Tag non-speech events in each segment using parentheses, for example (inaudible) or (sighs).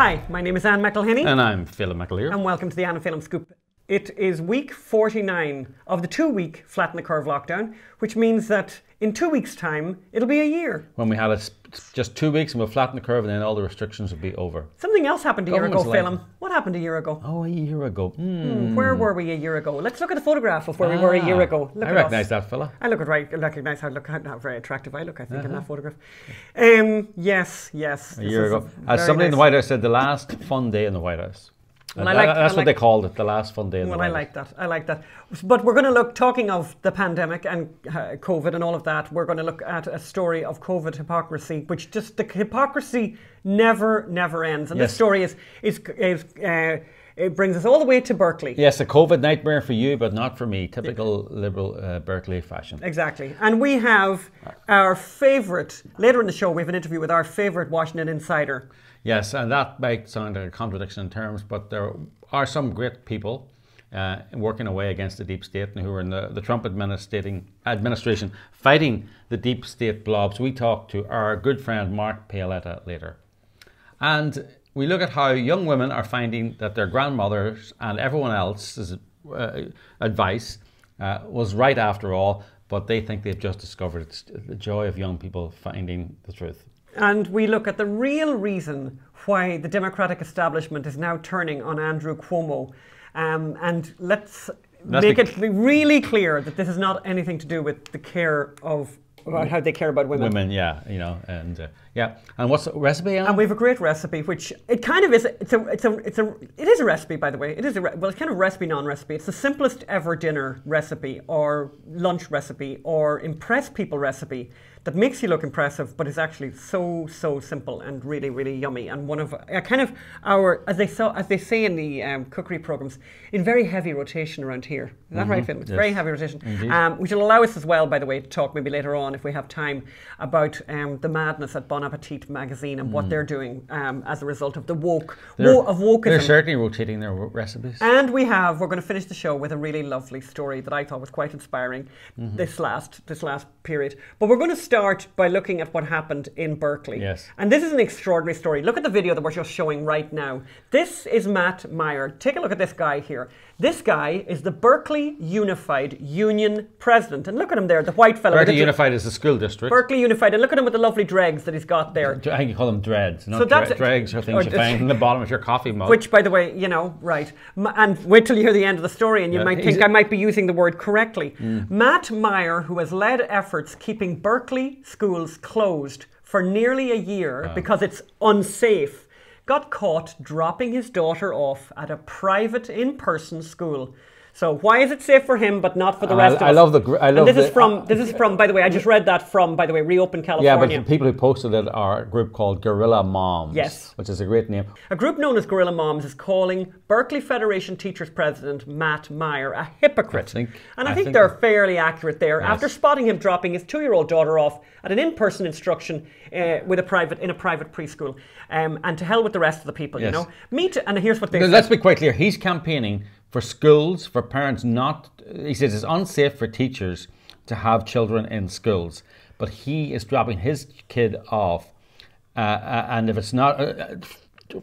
Hi, my name is Ann McElhinney, And I'm Phelim McAleer. and welcome to the Ann and Scoop. It is week 49 of the two week Flatten the Curve lockdown, which means that in two weeks' time, it'll be a year. when we had it just two weeks and we'll flatten the curve and then all the restrictions will be over. Something else happened a year ago, Government's Phelim. What happened a year ago? Oh, a year ago. Hmm. Where were we a year ago? Let's look at the photograph of where we were a year Ah, ago. Look I recognise that fella. I look at right, recognise how look how very attractive I look. I think in Uh-huh. that photograph. Um, yes, yes. A year ago. As As somebody in the White House said, the last fun day in the White House. Uh, I like- that- I that's like- what they called it, the last fun day in Well, the I like that. I like that. But we're going to look, talking of the pandemic and uh, COVID and all of that, we're going to look at a story of COVID hypocrisy, which just the hypocrisy never, never ends. And this story is, is, is uh, it brings us all the way to Berkeley. Yes, a COVID nightmare for you, but not for me. Typical liberal uh, Berkeley fashion. Exactly. And we have our favourite, later in the show, we have an interview with our favourite Washington insider. Yes, and that might sound like a contradiction in terms, but there are some great people uh, working away against the deep state and who are in the, the Trump administrating, administration fighting the deep state blobs. We talk to our good friend Mark Paoletta later. And we look at how young women are finding that their grandmothers and everyone else's uh, advice uh, was right after all, but they think they've just discovered the joy of young people finding the truth. And we look at the real reason why the Democratic establishment is now turning on Andrew Cuomo. Um, and let's That's make it really clear that this is not anything to do with the care of about how they care about women. Women, yeah, you know, and uh, yeah. And what's the recipe? Alan? And we have a great recipe, which it kind of is. It's a, it's a, it's a, it is a recipe, by the way. It is a, re- well, it's kind of recipe, non-recipe. It's the simplest ever dinner recipe, or lunch recipe, or impress people recipe that makes you look impressive, but is actually so, so simple and really, really yummy. And one of uh, kind of our, as they saw, as they say in the um, cookery programs, in very heavy rotation around here. Is that right, Phil? It's Yes. very heavy rotation, um, which will allow us as well, by the way, to talk maybe later on if we have time about um, the madness at Bon Appetit magazine and what they're doing um, as a result of the woke Mm. Wo- of wokeism. They're certainly rotating their recipes. And we have we're going to finish the show with a really lovely story that I thought was quite inspiring Mm-hmm. this last this last period. But we're going to start by looking at what happened in Berkeley. Yes. And this is an extraordinary story. Look at the video that we're just showing right now. This is Matt Meyer. Take a look at this guy here. This guy is the Berkeley Unified Union president. And look at him there, the white fellow. Berkeley Unified is a school district. Berkeley Unified. And look at him with the lovely dregs that he's got there. I think you call them dreads, not So that's- dre- dregs or things you find in the bottom of your coffee mug. Which, by the way, you know, right. And wait till you hear the end of the story and you Yeah, might think Mm. I might be using the word correctly. Matt Meyer, who has led efforts keeping Berkeley schools closed for nearly a year because it's unsafe, got caught dropping his daughter off at a private in person school. So why is it safe for him but not for the I- rest of I love the I And love this is the- from this is from by the way I just read that from by the way Reopen California. yeah, but the people who posted it are a group called Gorilla Moms. Yes. Which is a great name. A group known as Gorilla Moms is calling Berkeley Federation Teachers President Matt Meyer a hypocrite. I think- and I, I think, think- they're fairly accurate there. Yes. After spotting him dropping his two-year-old daughter off at an in-person instruction uh, with a private in a private preschool, um, and to hell with the rest of the people, you know. Meet and here's what they said. Let's be quite clear. He's campaigning for schools, for parents not. He says it's unsafe for teachers to have children in schools, but he is dropping his kid off, uh, uh, and if it's not. Uh,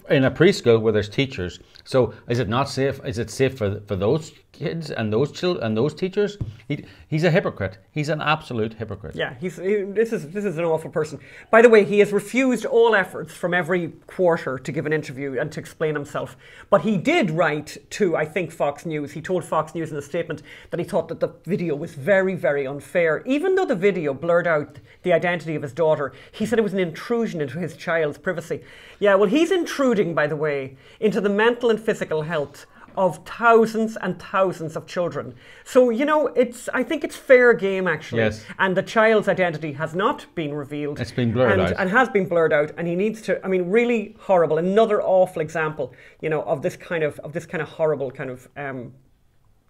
in a preschool where there's teachers, so is it not safe? Is it safe for for those kids and those children and those teachers? He, he's a hypocrite. He's an absolute hypocrite. Yeah, he's he, this is this is an awful person. By the way, he has refused all efforts from every quarter to give an interview and to explain himself. But he did write to I think Fox News. He told Fox News in a statement that he thought that the video was very very unfair. Even though the video blurred out the identity of his daughter, he said it was an intrusion into his child's privacy. Yeah, well, he's intruding, by the way, into the mental and physical health of thousands and thousands of children. So, you know, it's I think it's fair game actually. Yes. And the child's identity has not been revealed. It's been blurred and, out. And has been blurred out. And he needs to I mean, really horrible. Another awful example, you know, of this kind of of this kind of horrible kind of um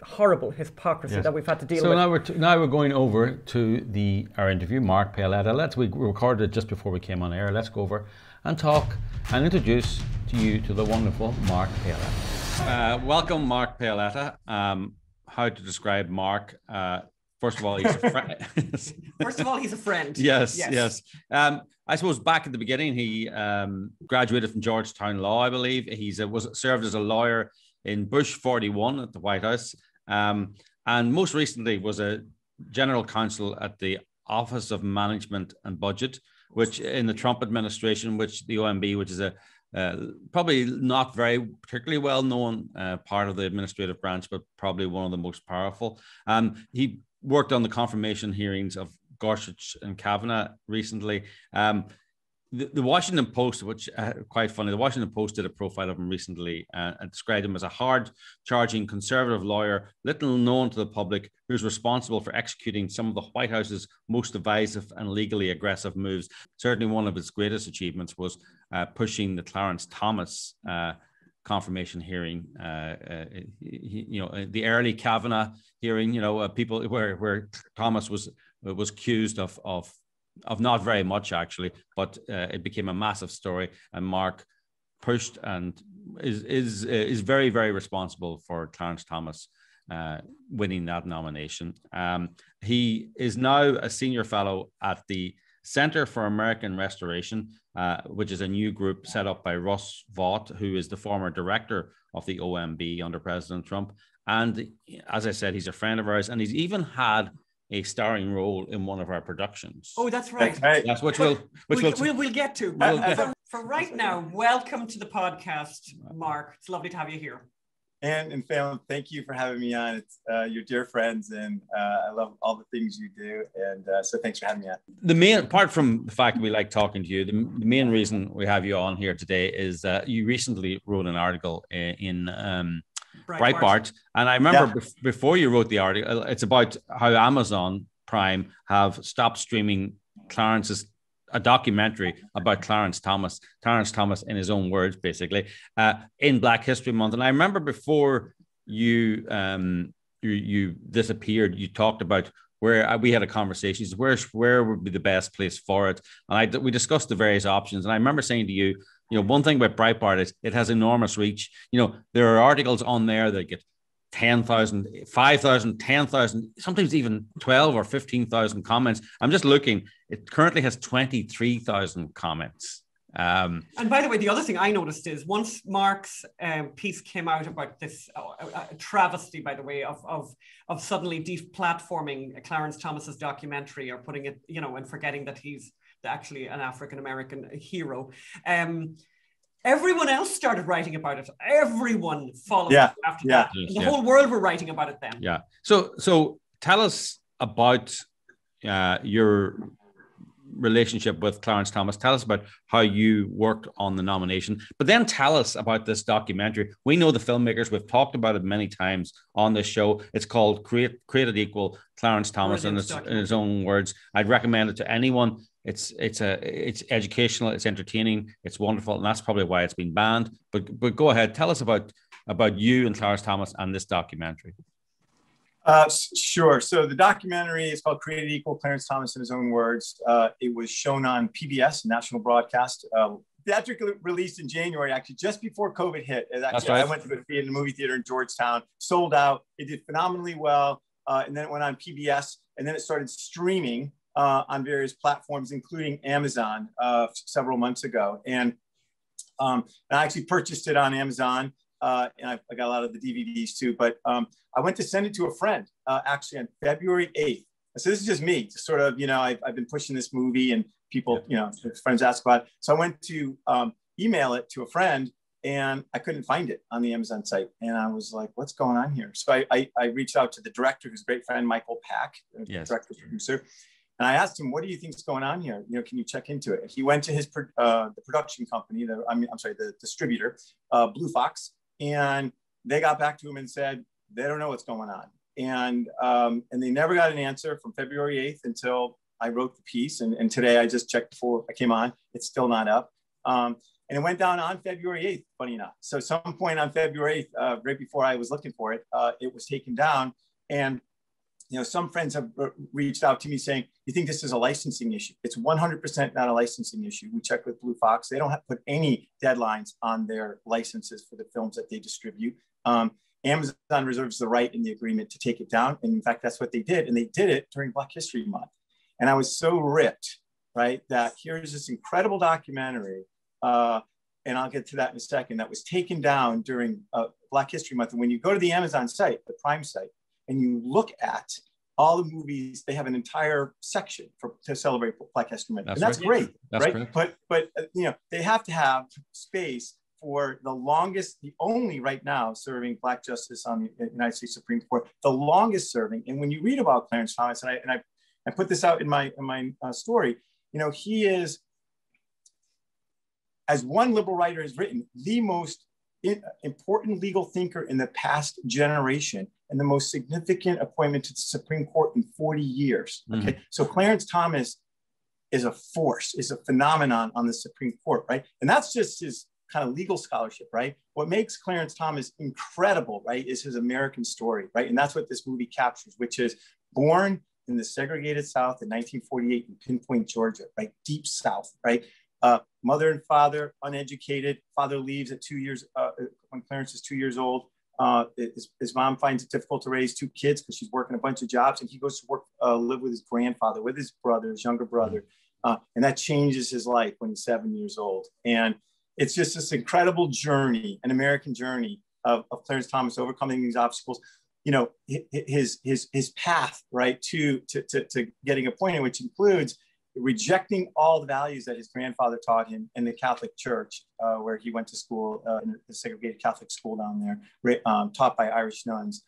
horrible hypocrisy Yes. that we've had to deal so with. So now we're t- now we're going over to the our interview, Mark Paoletta. Let's we recorded it just before we came on air. Let's go over and talk and introduce to you to the wonderful Mark Paoletta. Uh, welcome, Mark Paoletta. Um, how to describe Mark? Uh, First of all, he's a friend. (laughs) First of all, he's a friend. yes, yes. yes. Um, I suppose back at the beginning, he um, graduated from Georgetown Law, I believe. He's was served as a lawyer in Bush 41 at the White House, um, and most recently was a general counsel at the Office of Management and Budget, which in the Trump administration, which the OMB, which is a uh, probably not very particularly well known uh, part of the administrative branch, but probably one of the most powerful. Um, he worked on the confirmation hearings of Gorsuch and Kavanaugh recently. Um, the, the, Washington Post, which uh, quite funny, the Washington Post did a profile of him recently uh, and described him as a hard-charging conservative lawyer, little known to the public, who's responsible for executing some of the White House's most divisive and legally aggressive moves. Certainly, one of his greatest achievements was uh, pushing the Clarence Thomas uh, confirmation hearing. Uh, uh, you know, the early Kavanaugh hearing. You know, people where where Thomas was was accused of of of not very much actually, but uh, it became a massive story, and Mark pushed and is is is very very responsible for Clarence Thomas uh, winning that nomination. Um, he is now a senior fellow at the Center for American Restoration, uh, which is a new group set up by Russ Vought, who is the former director of the OMB under President Trump. And as I said, he's a friend of ours, and he's even had a starring role in one of our productions. Oh, that's right. That's, right. that's which we'll which we'll, we'll, we'll get to. We'll get. For, for right now, welcome to the podcast, Mark. It's lovely to have you here. And and Phelim, thank you for having me on. It's uh, your dear friends, and uh, I love all the things you do. And uh, so, thanks for having me on. The main, apart from the fact that we like talking to you, the, the main reason we have you on here today is that you recently wrote an article in, in um, Breitbart. Breitbart. And I remember yeah. be- before you wrote the article, it's about how Amazon Prime have stopped streaming Clarence's a documentary about Clarence Thomas, Clarence Thomas in his own words, basically, uh, in Black History Month. And I remember before you um, you, you disappeared, you talked about where uh, we had a conversation. Where where would be the best place for it? And I we discussed the various options. And I remember saying to you, you know, one thing about Breitbart is it has enormous reach. You know, there are articles on there that get 10,000, 5,000, 10,000, sometimes even 12 or 15,000 comments. I'm just looking, it currently has 23,000 comments. Um, and by the way, the other thing I noticed is once Mark's um, piece came out about this uh, uh, travesty, by the way, of, of, of suddenly deplatforming Clarence Thomas's documentary or putting it, you know, and forgetting that he's actually an African American hero. Um, everyone else started writing about it. Everyone followed yeah, after yeah, that. the yeah. whole world were writing about it then. Yeah. So so tell us about uh, your relationship with Clarence Thomas. Tell us about how you worked on the nomination, but then tell us about this documentary. We know the filmmakers. We've talked about it many times on this show. It's called Create Created Equal. Clarence Thomas, in his, in his own words. I'd recommend it to anyone. It's it's a it's educational. It's entertaining. It's wonderful, and that's probably why it's been banned. But but go ahead. Tell us about about you and Clarence Thomas and this documentary. Uh, sure. So the documentary is called Created Equal, Clarence Thomas in his own words. Uh, it was shown on PBS, national broadcast. Uh, theatrically released in January, actually just before COVID hit. Actually, That's right. I went to go see it in a movie theater in Georgetown, sold out. It did phenomenally well. Uh, and then it went on PBS, and then it started streaming uh, on various platforms, including Amazon, uh, several months ago. And, um, and I actually purchased it on Amazon uh, and I, I, got a lot of the DVDs too. But um, I went to send it to a friend uh, actually on February 8th. So this is just me, just sort of, you know, I've, I've been pushing this movie and people, you know, friends ask about it. So I went to um, email it to a friend and I couldn't find it on the Amazon site. And I was like, what's going on here? So I, I, I reached out to the director, who's a great friend, Michael Pack, yes. director, producer. And I asked him, what do you think is going on here? You know, can you check into it? he went to his, uh, the production company, the, I mean, I'm sorry, the distributor, uh, Blue Fox, and they got back to him and said they don't know what's going on. And um, and they never got an answer from february 8th until i wrote the piece and, and today i just checked before i came on. It's still not up. Um, and it went down on february 8th funny enough. So some point on february 8th uh, right before i was looking for it uh, it was taken down. And you know, some friends have reached out to me saying, you think this is a licensing issue? It's 100% not a licensing issue. We checked with Blue Fox. They don't have put any deadlines on their licenses for the films that they distribute. Um, Amazon reserves the right in the agreement to take it down. And in fact, that's what they did. And they did it during Black History Month. And I was so ripped, right, that here's this incredible documentary. Uh, and I'll get to that in a second, that was taken down during uh, Black History Month. And when you go to the Amazon site, the Prime site, and you look at all the movies, they have an entire section for to celebrate Black History Month. That's and that's right. great, that's right? Great. But, but uh, you know, they have to have space for the longest, the only right now serving Black justice on the United States Supreme Court, the longest serving. And when you read about Clarence Thomas, and I, and I, I put this out in my, in my uh, story, you know, he is, as one liberal writer has written, the most important legal thinker in the past generation and the most significant appointment to the Supreme Court in 40 years. Okay. Mm-hmm. So Clarence Thomas is a force, is a phenomenon on the Supreme Court, right? And that's just his kind of legal scholarship, right? What makes Clarence Thomas incredible, right, is his American story, right? And that's what this movie captures, which is born in the segregated South in 1948 in Pinpoint, Georgia, right? Deep South, right? Uh, mother and father, uneducated. Father leaves at two years, uh, when Clarence is two years old. Uh, his, his, mom finds it difficult to raise two kids because she's working a bunch of jobs, and he goes to work, uh, live with his grandfather, with his brother, his younger brother, uh, and that changes his life when he's seven years old. And it's just this incredible journey, an American journey of, of Clarence Thomas overcoming these obstacles. You know, his his his path right to to to, to getting appointed, which includes rejecting all the values that his grandfather taught him in the Catholic Church, uh, where he went to school, uh, in the segregated Catholic school down there, um, taught by Irish nuns,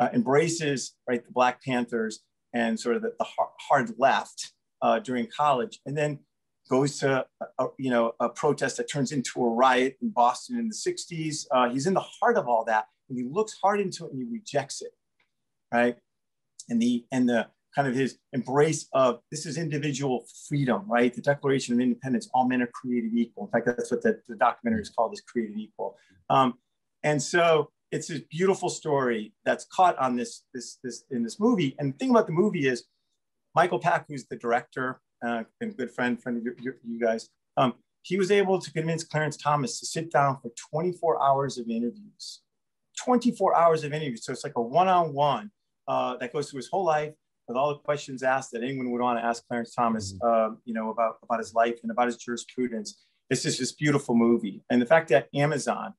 uh, embraces right the Black Panthers and sort of the, the hard left uh, during college, and then goes to a, you know a protest that turns into a riot in Boston in the 60s. Uh, he's in the heart of all that, and he looks hard into it and he rejects it, right? And the and the kind of his embrace of this is individual freedom, right? The Declaration of Independence: all men are created equal. In fact, that's what the, the documentary is called: is created equal. Um, and so it's this beautiful story that's caught on this this this in this movie. And the thing about the movie is Michael Pack, who's the director uh, and good friend, friend of your, your, you guys, um, he was able to convince Clarence Thomas to sit down for 24 hours of interviews. 24 hours of interviews. So it's like a one-on-one uh, that goes through his whole life with all the questions asked that anyone would want to ask Clarence Thomas, mm-hmm. uh, you know, about, about his life and about his jurisprudence. It's just this beautiful movie. And the fact that Amazon,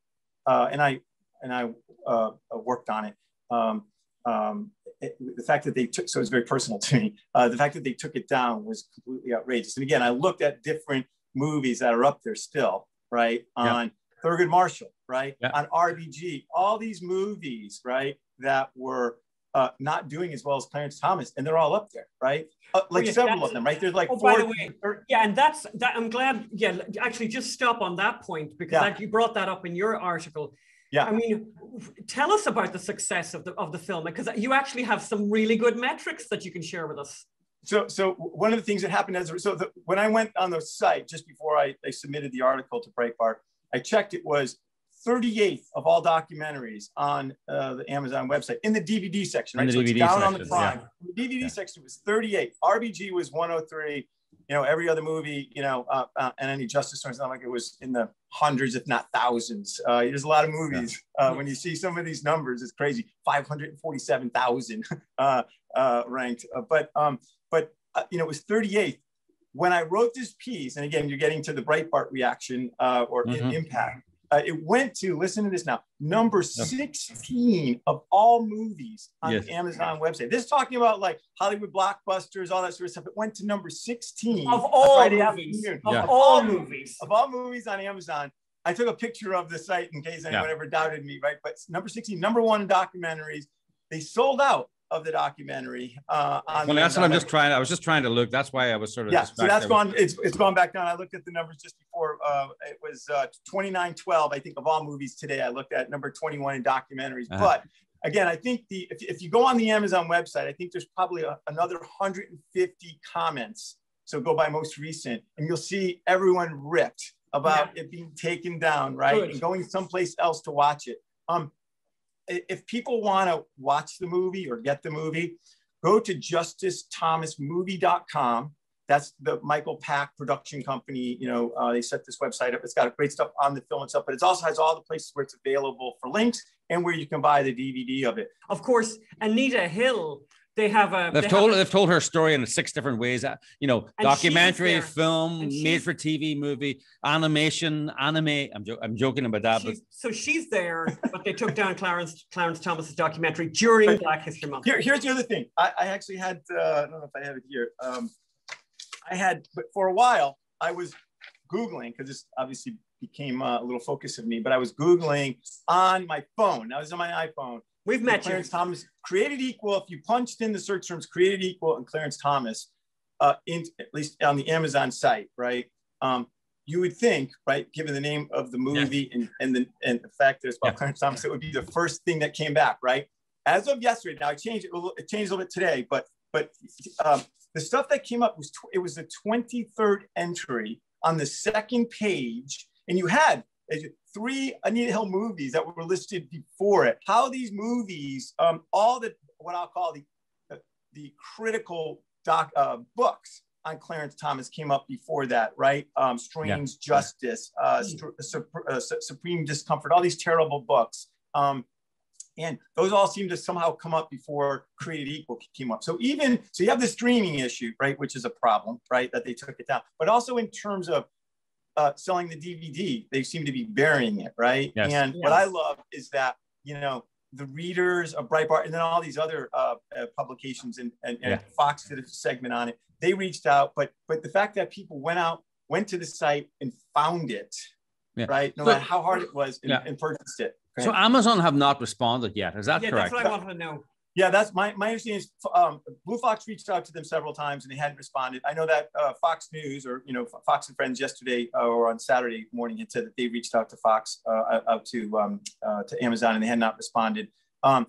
uh, and I, and I uh, worked on it, um, um, it, the fact that they took, so it's very personal to me, uh, the fact that they took it down was completely outrageous. And again, I looked at different movies that are up there still, right? On yeah. Thurgood Marshall, right? Yeah. On RBG, all these movies, right? That were uh, not doing as well as Clarence Thomas, and they're all up there, right? Uh, like yeah, several of them, right? There's like oh, four. By the way, yeah, and that's that. I'm glad. Yeah, actually, just stop on that point because yeah. you brought that up in your article. Yeah. I mean, tell us about the success of the of the film because you actually have some really good metrics that you can share with us. So, so one of the things that happened as so the, when I went on the site just before I, I submitted the article to Breitbart, I checked it was 38th of all documentaries on uh, the Amazon website in the DVD section, right? In the so DVD down section, on the Prime. Yeah. The DVD yeah. section was 38. RBG was 103 you know, every other movie, you know, uh, uh, and any Justice Story, it's not like it was in the hundreds, if not thousands. Uh, there's a lot of movies. Uh, when you see some of these numbers, it's crazy. 547,000 (laughs) uh, uh, ranked. Uh, but, um, but uh, you know, it was 38th. When I wrote this piece, and again, you're getting to the Breitbart reaction uh, or mm-hmm. impact, uh, it went to listen to this now number 16 of all movies on yes. the amazon website. This is talking about like hollywood blockbusters all that sort of stuff. It went to number 16 of all movies. of yeah. all movies. of all movies on amazon. I took a picture of the site in case anyone yeah. ever doubted me right? But number 16 number one in documentaries. They sold out of the documentary. Uh, well, that's what I'm just trying. I was just trying to look. That's why I was sort of. Yeah, so that's gone. It's, it's gone back down. I looked at the numbers just before. Uh, it was uh, 2912. I think of all movies today. I looked at number 21 in documentaries. Uh-huh. But again, I think the if, if you go on the Amazon website, I think there's probably a, another 150 comments. So go by most recent, and you'll see everyone ripped about yeah. it being taken down, right, Good. and going someplace else to watch it. Um, if people want to watch the movie or get the movie, go to justicethomasmovie.com. That's the Michael Pack production company. You know, uh, they set this website up. It's got great stuff on the film itself, but it also has all the places where it's available for links and where you can buy the DVD of it. Of course, Anita Hill they have a. They've they told a- they've told her story in six different ways. uh, You know, documentary, film, made for TV movie, animation, anime. I'm jo- I'm joking about that, but so she's there, but they took down Clarence Clarence Thomas's documentary during But- Black History Month. Here, here's the other thing. I, I actually had, uh, I don't know if I have it here. Um, I had, but for a while, I was Googling because this obviously became uh, a little focus of me, but I was Googling on my phone. I was on my iPhone. We've met you. Clarence Thomas, created equal. If you punched in the search terms created equal and Clarence Thomas, uh, in, at least on the Amazon site, right? Um, you would think, right, given the name of the movie and, and, the, and the fact that it's about Yeah. Clarence Thomas, it would be the first thing that came back, right? As of yesterday, now it changed, it, it changed a little bit today, but but um, the stuff that came up was tw- it was the 23rd entry on the second page, and you had three Anita Hill movies that were listed before it. How these movies, um, all the what I'll call the the, the critical doc uh, books on Clarence Thomas came up before that, right? Um, Strange Justice, uh, uh, Su- Supreme Discomfort, all these terrible books. Um, and those all seem to somehow come up before Created Equal came up. So even so, you have the streaming issue, right, which is a problem, right, that they took it down. But also in terms of uh, selling the DVD, they seem to be burying it, right? Yes. And what I love is that you know the readers of Breitbart and then all these other uh, uh, publications and, and, and Yeah. Fox did a segment on it. They reached out, but but the fact that people went out, went to the site and found it, Yeah. right? No So- matter how hard it was, and, Yeah. and purchased it. Go so. Amazon have not responded yet. Is that Yeah, correct? that's what I wanted to know. Yeah, that's my, my understanding is um, Blue Fox reached out to them several times and they hadn't responded. I know that uh, Fox News or, you know, Fox and Friends yesterday uh, or on Saturday morning had said that they reached out to Fox, uh, out to, um, uh, to Amazon and they had not responded. Um,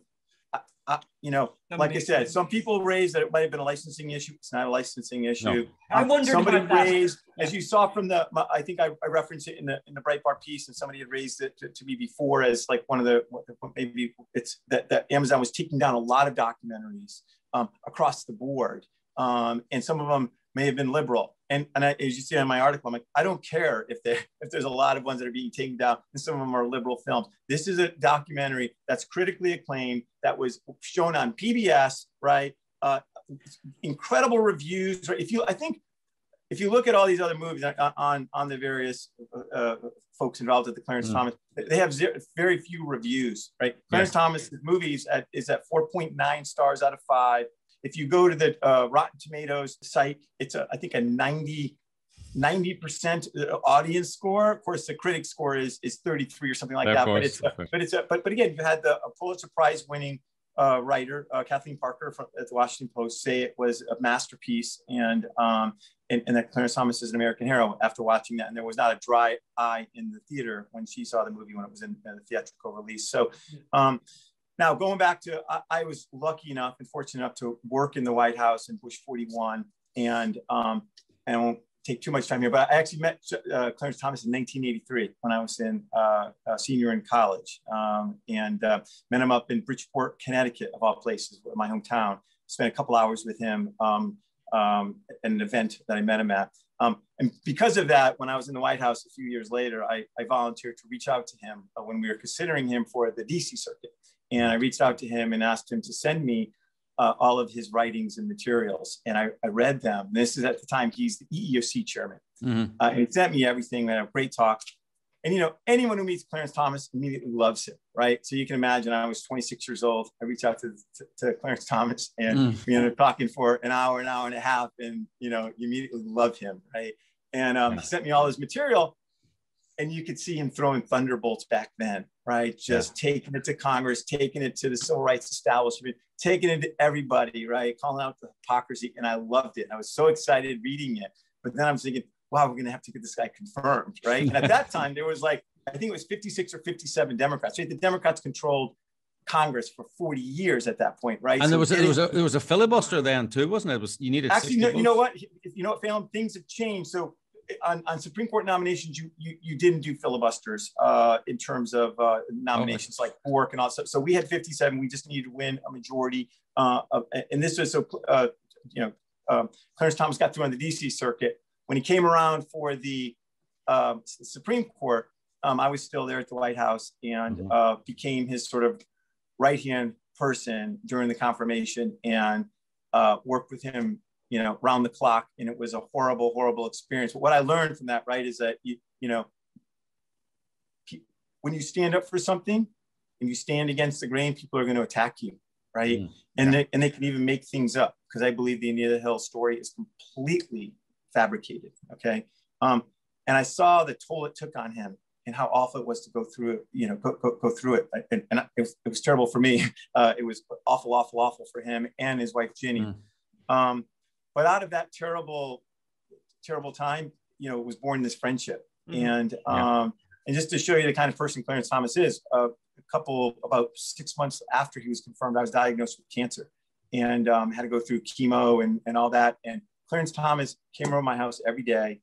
I, I, you know, That like I said, sense. some people raised that it might have been a licensing issue. It's not a licensing issue. I Um, wondered somebody about that. raised, as you saw from the, my- I think I, I referenced it in the in the Breitbart piece, and somebody had raised it to, to me before as like one of the what- what maybe it's that, that Amazon was taking down a lot of documentaries um, across the board, um, and some of them may have been liberal. And and I, as you see in my article, I'm like, I don't care if there (laughs) if there's a lot of ones that are being taken down, and some of them are liberal films. This is a documentary that's critically acclaimed that was shown on PBS, right? Uh, incredible reviews. Right? If you, I think, if you look at all these other movies on on, on the various uh, folks involved at the Clarence Mm. Thomas, they have zero, very few reviews. Right? Clarence Thomas movies at, is at 4.9 stars out of five. If you go to the uh, Rotten Tomatoes site, it's a, I think a 90. 90% audience score. Of course, the critic score is is 33 or something like Of that. course, but it's a, but it's a, but but again, you had the a Pulitzer Prize winning uh, writer uh, Kathleen Parker from, at the Washington Post say it was a masterpiece, and um, and, and that Clarence Thomas is an American hero. After watching that, and there was not a dry eye in the theater when she saw the movie when it was in uh, the theatrical release. So. Um, now, going back to, I, I was lucky enough and fortunate enough to work in the White House in Bush 41, and um, I won't take too much time here, but I actually met uh, Clarence Thomas in 1983 when I was in uh, senior in college, um, and uh, met him up in Bridgeport, Connecticut, of all places, my hometown. Spent a couple hours with him um, um, at an event that I met him at. Um, and because of that, when I was in the White House a few years later, I, I volunteered to reach out to him uh, when we were considering him for the DC circuit. And I reached out to him and asked him to send me uh, all of his writings and materials. And I, I read them. This is at the time he's the EEOC chairman. Mhm. Uh, and he sent me everything. We had a great talk. And you know, anyone who meets Clarence Thomas immediately loves him, right? So you can imagine I was 26 years old. I reached out to, to, to Clarence Thomas and Mm. we ended up talking for an hour, an hour and a half. And you know, you immediately love him, right? And um, he sent me all his material. And you could see him throwing thunderbolts back then, right? Just taking it to Congress, taking it to the civil rights establishment, taking it to everybody, right? Calling out the hypocrisy. And I loved it. I was so excited reading it. But then I'm thinking, wow, we're going to have to get this guy confirmed, right? And at that (laughs) time, there was like, I think it was 56 or 57 Democrats, right? The Democrats controlled Congress for 40 years at that point, right? And So there was a, there was a there was a filibuster then too, wasn't it? it was you needed Actually, no, you know what? You know what, Phelim, things have changed. So on, on Supreme Court nominations, you you, you didn't do filibusters uh, in terms of uh, nominations like Bork and all stuff. So we had 57. We just needed to win a majority. Uh, of, and this was so, uh, you know, um, Clarence Thomas got through on the DC circuit. When he came around for the um, Supreme Court, um, I was still there at the White House and mm-hmm. uh, became his sort of right hand person during the confirmation and uh, worked with him, you know, round the clock. And it was a horrible, horrible experience. But what I learned from that, right, is that you, you know, when you stand up for something and you stand against the grain, people are going to attack you, right? Mm, and they, and they can even make things up because I believe the Anita Hill story is completely fabricated. Okay, um, and I saw the toll it took on him and how awful it was to go through it. You know, go, go, go through it, and, and it, was, it, was, terrible for me. (laughs) Uh, it was awful, awful, awful for him and his wife Ginny. Mm. Um, but out of that terrible, terrible time, you know, was born this friendship, mm. and um, yeah and just to show you the kind of person Clarence Thomas is, uh, a couple, about six months after he was confirmed, I was diagnosed with cancer and um, had to go through chemo and, and all that. And Clarence Thomas came around my house every day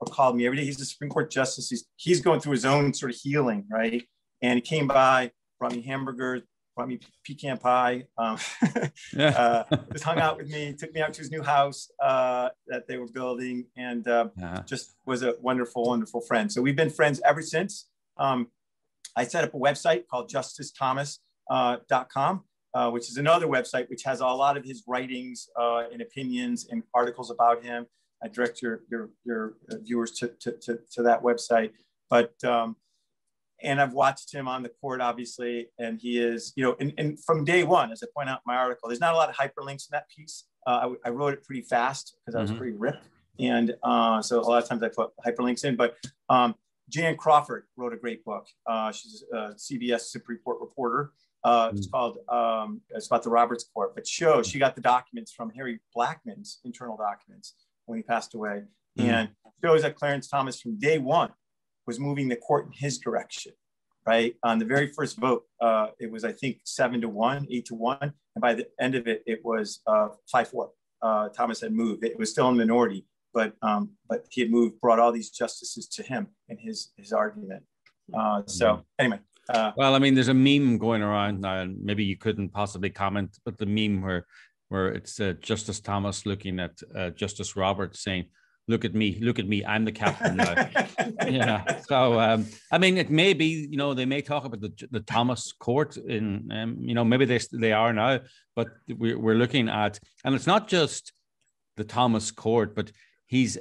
or called me every day. He's a Supreme Court justice. He's, he's going through his own sort of healing, right? And he came by, brought me hamburgers, brought me pecan pie. Um, (laughs) uh, (laughs) just hung out with me, took me out to his new house uh, that they were building, and uh, just was a wonderful, wonderful friend. So we've been friends ever since. Um, I set up a website called justicethomas.com, uh, uh, which is another website which has a lot of his writings uh, and opinions and articles about him. I direct your your, your viewers to, to, to, to that website. But um, and I've watched him on the court, obviously, and he is, you know, and, and from day one, as I point out in my article, there's not a lot of hyperlinks in that piece. Uh, I, I, wrote it pretty fast because I was mm-hmm. pretty ripped, and uh, so a lot of times I put hyperlinks in. But um, Jan Crawford wrote a great book. Uh, she's a CBS Supreme Court reporter. Uh, it's mm. called um, it's about the Roberts Court, but shows she got the documents from Harry Blackmun's internal documents when he passed away, mm. and shows that Clarence Thomas from day one was moving the court in his direction, right? On the very first vote, uh, it was, I think, seven to one, eight to one. And by the end of it, it was uh, five, four. Uh, Thomas had moved. It was still in minority, but, um, but he had moved, brought all these justices to him in his, his argument. Uh, so mm-hmm. anyway. Uh, well, I mean, there's a meme going around now, and maybe you couldn't possibly comment, but the meme where where it's uh, Justice Thomas looking at Justice Roberts saying, look at me, look at me, I'm the captain now. (laughs) yeah. So um, I mean, it may be, you know, they may talk about the the Thomas Court in, um, you know, maybe they they are now, but we're we're looking at, and it's not just the Thomas Court, but he's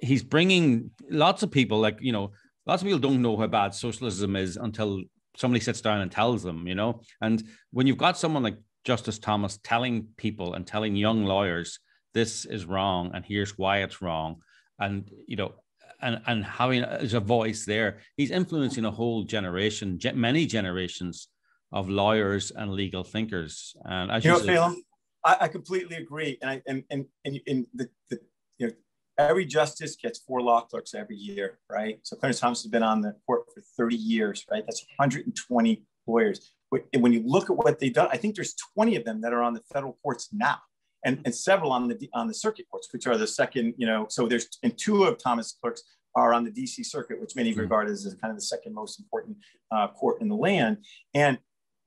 he's bringing lots of people, like you know, lots of people don't know how bad socialism is until somebody sits down and tells them, you know, and when you've got someone like Justice Thomas telling people and telling young lawyers this is wrong and here's why it's wrong. And you know and and having as a voice there. He's influencing a whole generation many generations of lawyers and legal thinkers. And as you, you know Phelim, I, I, completely agree. And i and and, and, and the, the you know every justice gets four law clerks every year right? So clarence thomas has been on the court for 30 years right? That's 120 lawyers. When you look at what they've done i think there's 20 of them that are on the federal courts now and, and several on the on the circuit courts, which are the second, you know, so there's and two of Thomas clerks are on the DC circuit, which many mm-hmm. regard as kind of the second most important uh, court in the land. And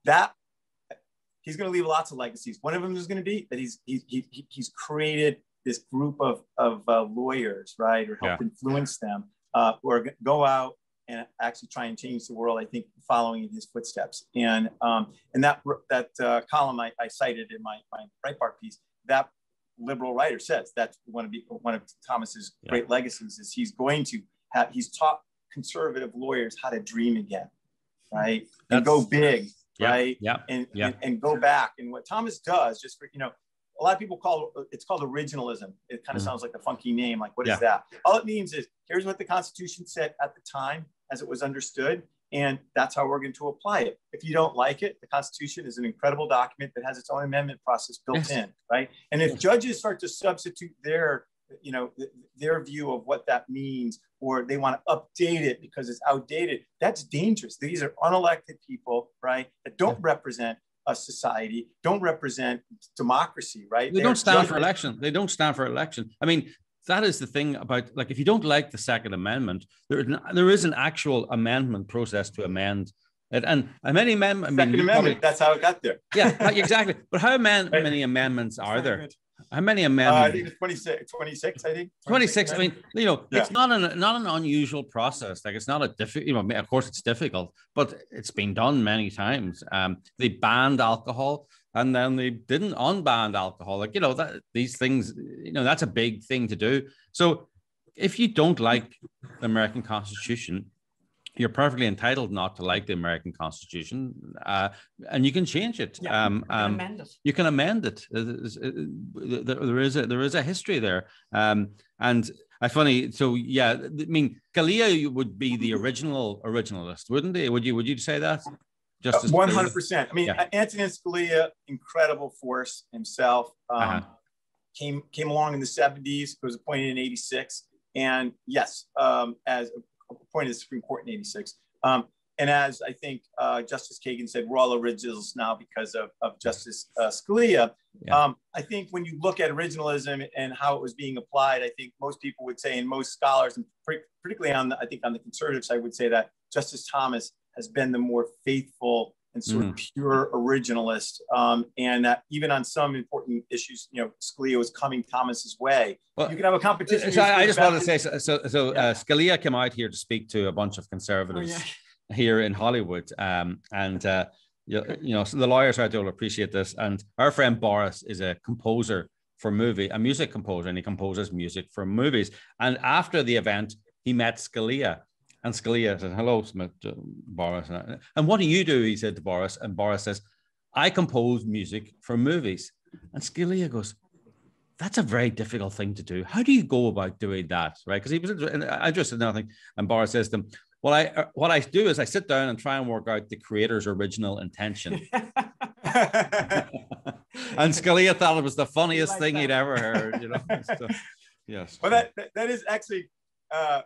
that he's going to leave lots of legacies. One of them is going to be that he's he, he, he's created this group of, of uh, lawyers, right, or helped yeah. influence them uh, who are go out and actually try and change the world. I think following in his footsteps. And um, and that that uh, column I, I, cited in my my Breitbart piece that liberal writer says that's one of the, one of Thomas's yeah. great legacies is he's going to have he's taught conservative lawyers how to dream again, right? That's, and go big, yeah, right? Yeah. And, yeah. and, and go back. And what Thomas does, just for you know, a lot of people call it's called originalism. It kind of mm. sounds like a funky name. Like, what yeah. is that? All it means is here's what the Constitution said at the time as it was understood. And that's how we're going to apply it. If you don't like it, the Constitution is an incredible document that has its own amendment process built yes. in, right? And if yes. judges start to substitute their, you know, their view of what that means, or they want to update it because it's outdated, that's dangerous. These are unelected people, right, that don't represent a society, don't represent democracy, right? They, they don't stand for election. They don't stand for election. I mean, that is the thing about like if you don't like the Second Amendment, there there is an actual amendment process to amend it, and many amendments. Second I mean, Amendment. Probably, that's how it got there. (laughs) yeah, exactly. But how man, right. many amendments are there? How many Uh, I think it's 26, 26, I think. 26 i mean you know it's not an not an unusual process like it's not a difficult you know of course it's difficult but it's been done many times um they banned alcohol and then they didn't unban alcohol like you know that these things you know that's a big thing to do so if you don't like the american constitution you're perfectly entitled not to like the american constitution uh, and you can change it Yeah, um, you can um, amend it. you can amend it. Uh, uh, There is a there is a history there, um, and I funny. So yeah, I mean, Scalia would be the original originalist, wouldn't he? Would you would you say that? Justice One hundred percent. I mean, Yeah. Antonin Scalia, incredible force himself. Um, Uh-huh. Came came along in the seventies. Was appointed in eighty six, and yes, um, as appointed to the Supreme Court in eighty six. Um, and as I think uh, Justice Kagan said, we're all originals now because of, of Justice uh, Scalia. Yeah. Um, I think when you look at originalism and how it was being applied, I think most people would say, and most scholars, and par- particularly on the, I think on the conservative side, would say that Justice Thomas has been the more faithful and sort of pure originalist, um, and that even on some important issues, you know, Scalia was coming Thomas's way. Well, you can have a competition. So I, I just wanted to say so. So, so Yeah. uh, Scalia came out here to speak to a bunch of Oh, conservatives yeah. here in Hollywood, um, and uh, you, you know so the lawyers out there will appreciate this. And our friend Boris is a composer for movie, a music composer, and he composes music for movies. And after the event, he met Scalia. And Scalia said, Hello, Smith, uh, Boris. And what do you do? He said to Boris. And Boris says, I compose music for movies. And Scalia goes, That's a very difficult thing to do. How do you go about doing that? Right. Because he was and I just said nothing. And Boris says to him, Well, I uh, what I do is I sit down and try and work out the creator's original intention. (laughs) (laughs) and Scalia thought it was the funniest like thing that. he'd ever heard, you know. (laughs) So, yes. Well, that, that, that is actually uh,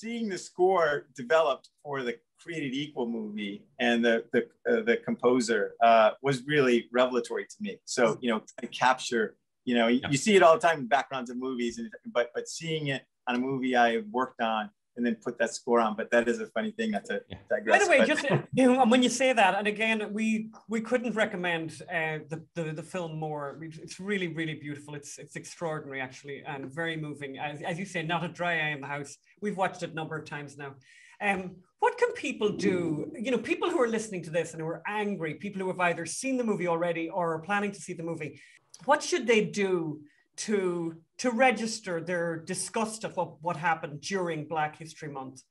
seeing the score developed for the Created Equal movie and the the, uh, the composer uh, was really revelatory to me. So you know, to capture, you know, you, Yeah. you see it all the time in backgrounds of movies, and but but seeing it on a movie I have worked on and then put that score on. But that is a funny thing. That's a Yeah. digress. By the way, but- just (laughs) you know, when you say that, and again, we we couldn't recommend uh, the, the the film more. It's really really beautiful. It's it's extraordinary actually, and very moving. As, as you say, not a dry eye in the house. We've watched it a number of times now. Um, what can people do? You know, people who are listening to this and who are angry, people who have either seen the movie already or are planning to see the movie. What should they do to to register their disgust of what, what happened during Black History Month?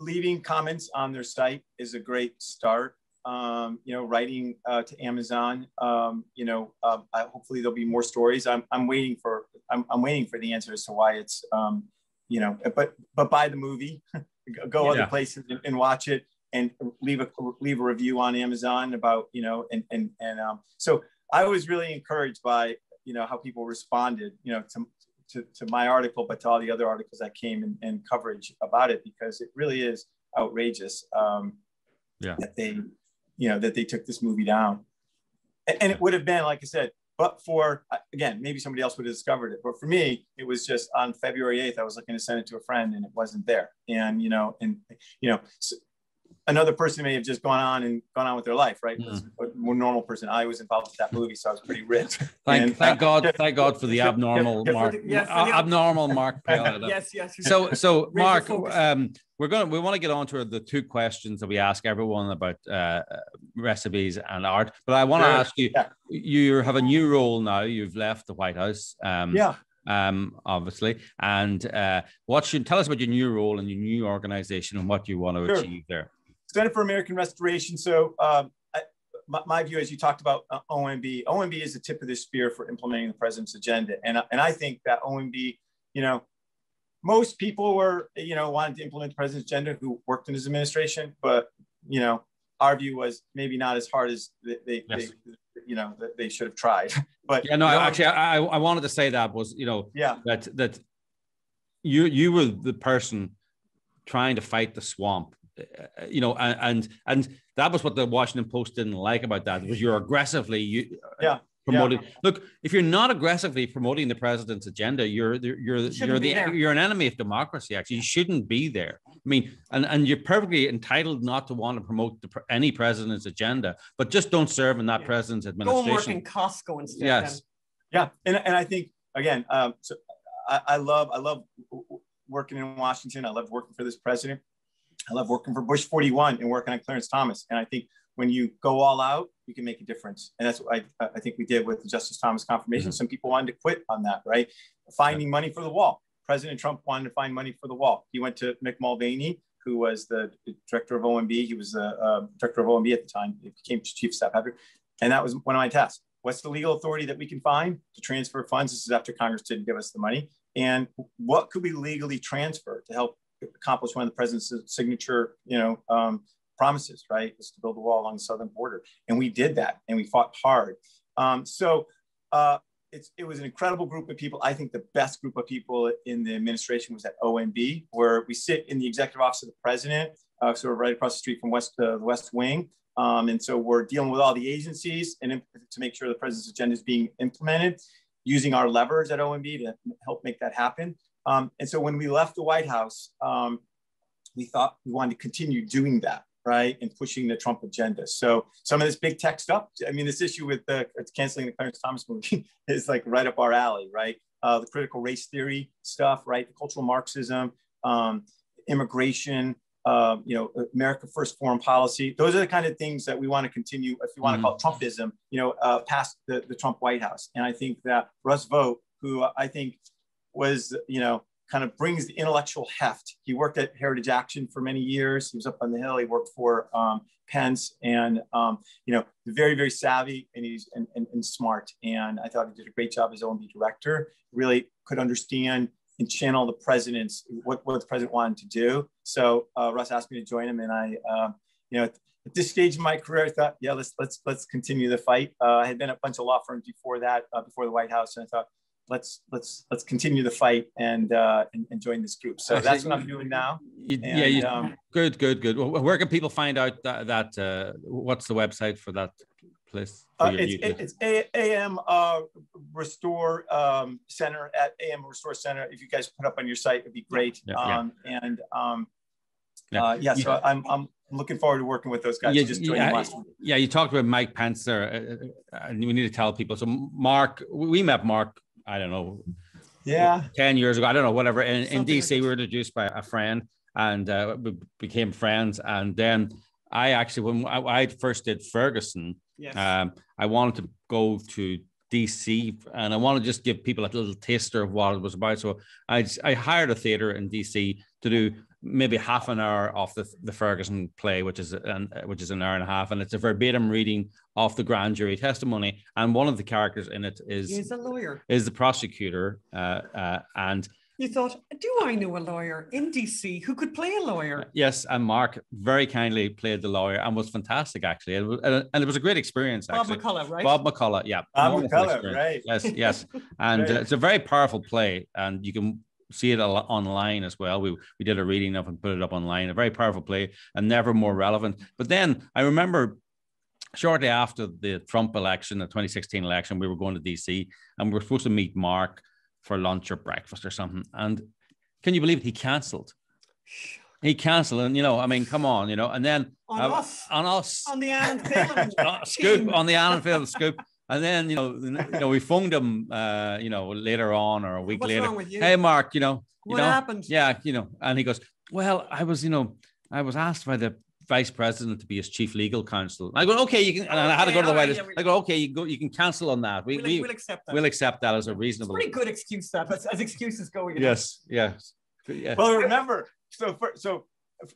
leaving comments on their site is a great start. Um, you know, writing uh, to Amazon. Um, you know, um, I, hopefully there'll be more stories. I'm, I'm waiting for I'm, I'm waiting for the answer as to why it's um, you know, but but buy the movie, (laughs) go other places and, and watch it, and leave a leave a review on Amazon about you know, and and and um, so I was really encouraged by you know how people responded, you know, to to, to my article, but to all the other articles that came and, and coverage about it, because it really is outrageous um, Yeah. that they, you know, that they took this movie down. And, and it would have been, like I said, but for, uh, again, maybe somebody else would have discovered it. But for me, it was just on February 8th, I was looking to send it to a friend and it wasn't there. And, you know, and, you know, s another person may have just gone on and gone on with their life, right? Mm. A more normal person. I was involved with that movie, so I was pretty rich. (laughs) Thank, And, thank uh, God, thank God for the abnormal Mark, the- uh, abnormal Mark. Yes, yes. So, so Mark, um, we're going to we want to get on to the two questions that we ask everyone about uh, uh, recipes and art. But I want to Sure. ask you: Yeah. you have a new role now. You've left the White House. Um, Yeah. Um, obviously, and uh, what should tell us about your new role and your new organization and what you want to Sure. achieve there? Center for American Restoration. So, um, I, my, my view, as you talked about uh, OMB, OMB is the tip of the spear for implementing the president's agenda, and I- and I think that OMB, you know, most people were, you know, wanted to implement the president's agenda who worked in his administration, but you know, our view was maybe not as hard as they, they, Yes. they you know, that they should have tried. (laughs) But Yeah, no, you know, actually, I, I wanted to say that was you know yeah, that that you you were the person trying to fight the swamp you know and, and that was what the washington post didn't like about that was you're aggressively you uh, Yeah, promoting look if you're not aggressively promoting the president's agenda you're you're you're the there. you're an enemy of democracy actually you shouldn't be there i mean and and you're perfectly entitled not to want to promote the, any president's agenda but just don't serve in that Yeah. president's Go work in Costco instead. Yes. Yeah, and, and I think again, um, so I, I love I love working in Washington. I love working for this president. I love working for Bush 41 and working on Clarence Thomas. And I think when you go all out, you can make a difference. And that's what I, I think we did with the Justice Thomas confirmation. Mm-hmm. Some people wanted to quit on that, right? Finding money for the wall. President Trump wanted to find money for the wall. He went to Mick Mulvaney, who was the director of OMB. He was the uh, director of OMB at the time. He became chief staff after. And that was one of my tasks. What's the legal authority that we can find to transfer funds? This is after Congress didn't give us the money. And what could we legally transfer to help accomplish one of the president's signature, you know, um, promises, right? Is to build a wall along the southern border. And we did that and we fought hard. Um, so uh, it was an incredible group of people. I think the best group of people in the administration was at OMB, where we sit in the executive office of the president, uh, so we're right across the street from West, uh, the West Wing. Um, and so we're dealing with all the agencies and to make sure the president's agenda is being implemented, using our levers at OMB to help make that happen. Um, and so when we left the White House, um, we thought we wanted to continue doing that, right, and pushing the Trump agenda. So some of this big tech stuff, I mean, this issue with the canceling the Clarence Thomas movie (laughs) is like right up our alley, right? Uh, the critical race theory stuff, right? The cultural Marxism, um, immigration, uh, you know, America First foreign policy. Those are the kind of things that we want to continue, if you want to mm-hmm. call it Trumpism, you know, uh, past the, the Trump White House. And I think that Russ Vought, who I think was, you know, kind of brings the intellectual heft. He worked at Heritage Action for many years. He was up on the Hill. He worked for um, Pence and, um, you know, very, very savvy and he's and, and, and, smart. And I thought he did a great job as OMB director, really could understand and channel the president's, what, what the president wanted to do. So uh, Russ asked me to join him and I, uh, you know, at this stage in my career, I thought, yeah, let's let's let's continue the fight. Uh, I had been at a bunch of law firms before that, uh, before the White House, and I thought, let's let's let's continue the fight and uh, and, and join this group. So that's what I'm doing now. You, and, yeah, you, um, good, good, good. Where can people find out that? that uh, what's the website for that place? For uh, it's, it's AM uh, Restore um, Center at AM Restore Center. If you guys put up on your site, it'd be great. Yeah, um, yeah. And um, yeah, uh, yeah so I'm I'm looking forward to working with those guys. Yeah, just yeah, yeah, you talked about Mike there, uh, uh, and we need to tell people. So Mark, we met Mark I don't know, yeah, 10 years ago, I don't know, whatever. In, in DC, we were introduced by a friend and uh, we became friends. And then I actually, when I, I first did Ferguson, yes. um, I wanted to go to DC and I want to just give people a little taster of what it was about. So I, I hired a theater in DC to do maybe half an hour of the, the Ferguson play, which is an which is an hour and a half, and it's a verbatim reading of the grand jury testimony. And one of the characters in it is He's a lawyer, is the prosecutor, uh, uh, and you thought, do I know a lawyer in DC who could play a lawyer? Yes, and Mark very kindly played the lawyer and was fantastic actually, and, and it was a great experience. Bob. McCulloch, right? Bob McCulloch, yeah. Bob McCulloch, right? Yes, yes, and right. uh, it's a very powerful play, and you can see it online as well. We we did a reading of and put it up online. A very powerful play and never more relevant. But then I remember shortly after the Trump election, the 2016 election, we were going to DC and we were supposed to meet Mark for lunch or breakfast or something. And can you believe it? He cancelled. He cancelled, and you know, I mean, come on, you know, and then on uh, us, on us, on the Anfield (laughs) scoop, on the Anfield scoop, and then you know, you know, we phoned him, uh, you know, later on or a week What's later. Hey, Mark, you know, what you know, happened? Yeah, you know, and he goes, "Well, I was, you know, I was asked by the vice president to be his chief legal counsel." And I go, "Okay, you can." And I had to go to the White House. Yeah, I go, "Okay, you go, you can cancel on that. We, we'll, we, will accept that. We'll accept that as a reasonable." It's pretty good excuse that as, as excuses go. You know? Yes, yes. Yeah. Well, remember, so for, so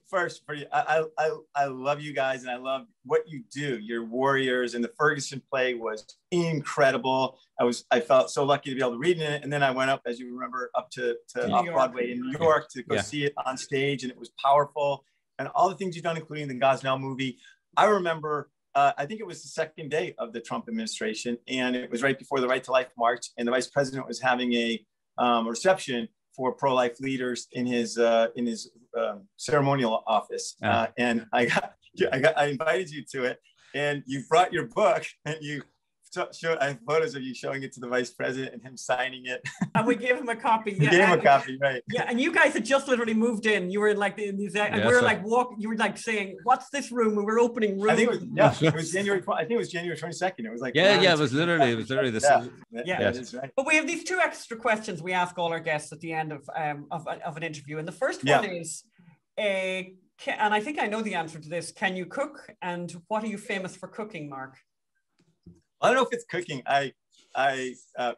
first for you, I, I I love you guys and I love what you do. Your Warriors and the Ferguson play was incredible. I was I felt so lucky to be able to read in it, and then I went up, as you remember, up to to off Broadway in New York to go yeah. see it on stage, and it was powerful. And all the things you've done, including the Gosnell movie, I remember. Uh, I think it was the second day of the Trump administration, and it was right before the Right to Life March, and the vice president was having a um, reception for pro-life leaders in his uh, in his um, ceremonial office, uh, and I got I got I invited you to it, and you brought your book and you so, show, I have photos of you showing it to the vice president and him signing it. And we gave him a copy. (laughs) you gave him a copy, right? Yeah, and you guys had just literally moved in. You were in like the, in these, and Yeah, we were so- like walk. You were like saying, "What's this room?" We were opening room. I think it was, yeah, it was January. I think it was January twenty second. It was like Yeah, yeah, it was literally, it was literally this. Yeah, that- Yeah. that Yes. is right. But we have these two extra questions we ask all our guests at the end of um, of, of an interview, and the first Yeah. one is, uh, ca- and I think I know the answer to this. Can you cook? And what are you famous for cooking, Mark? I don't know if it's cooking. I I uh,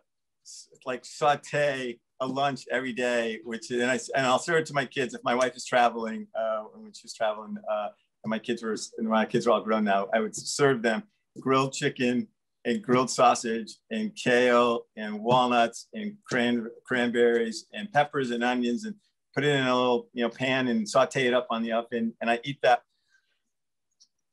like saute a lunch every day, which and I and I'll serve it to my kids if my wife is traveling. Uh, when she was traveling, uh, and my kids were and my kids are all grown now, I would serve them grilled chicken and grilled sausage and kale and walnuts and cran- cranberries and peppers and onions and put it in a little you know pan and saute it up on the oven and I eat that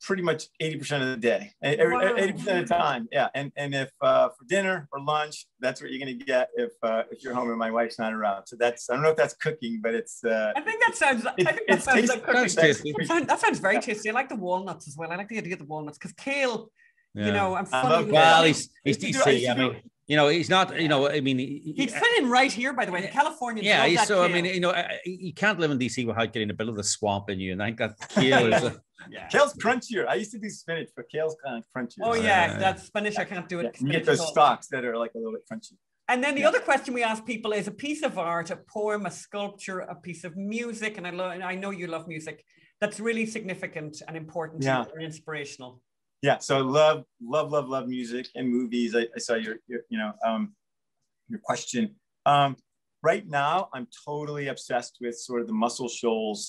pretty much 80% of the day eh, every, Wow. 80% of the time yeah and and if uh, for dinner or lunch that's what you're going to get if uh, if you're home and my wife's not around so that's i don't know if that's cooking but it's uh I think that sounds. I think that it's sounds tasty. like cooking. Sounds tasty. That sounds, that sounds very tasty. I like the walnuts as well. I like the idea of the walnuts because kale. Yeah. You know, I'm I funny. Well, he's he's I used to do- I DC. I mean, you know, he's not. You know, I mean, he, He'd fit in right here, by the way. The Californians. yeah. love He's that so. I mean, you know, you can't live in DC without getting a bit of the swamp in you, and I think that kale is. A, yeah. kale's crunchier i used to do spinach but kale's kind of crunchier Oh Yeah, yeah, yeah. that's Spanish. I can't do it. Yeah, you Spinach get those stalks that are like a little bit crunchy And then the Yeah. other question we ask people is a piece of art, a poem, a sculpture, a piece of music, and I love. I know you love music. That's really significant and important to Yeah. you and inspirational. yeah so love love love love music and movies i, I saw your, your you know um your question um right now i'm totally obsessed with sort of the muscle shoals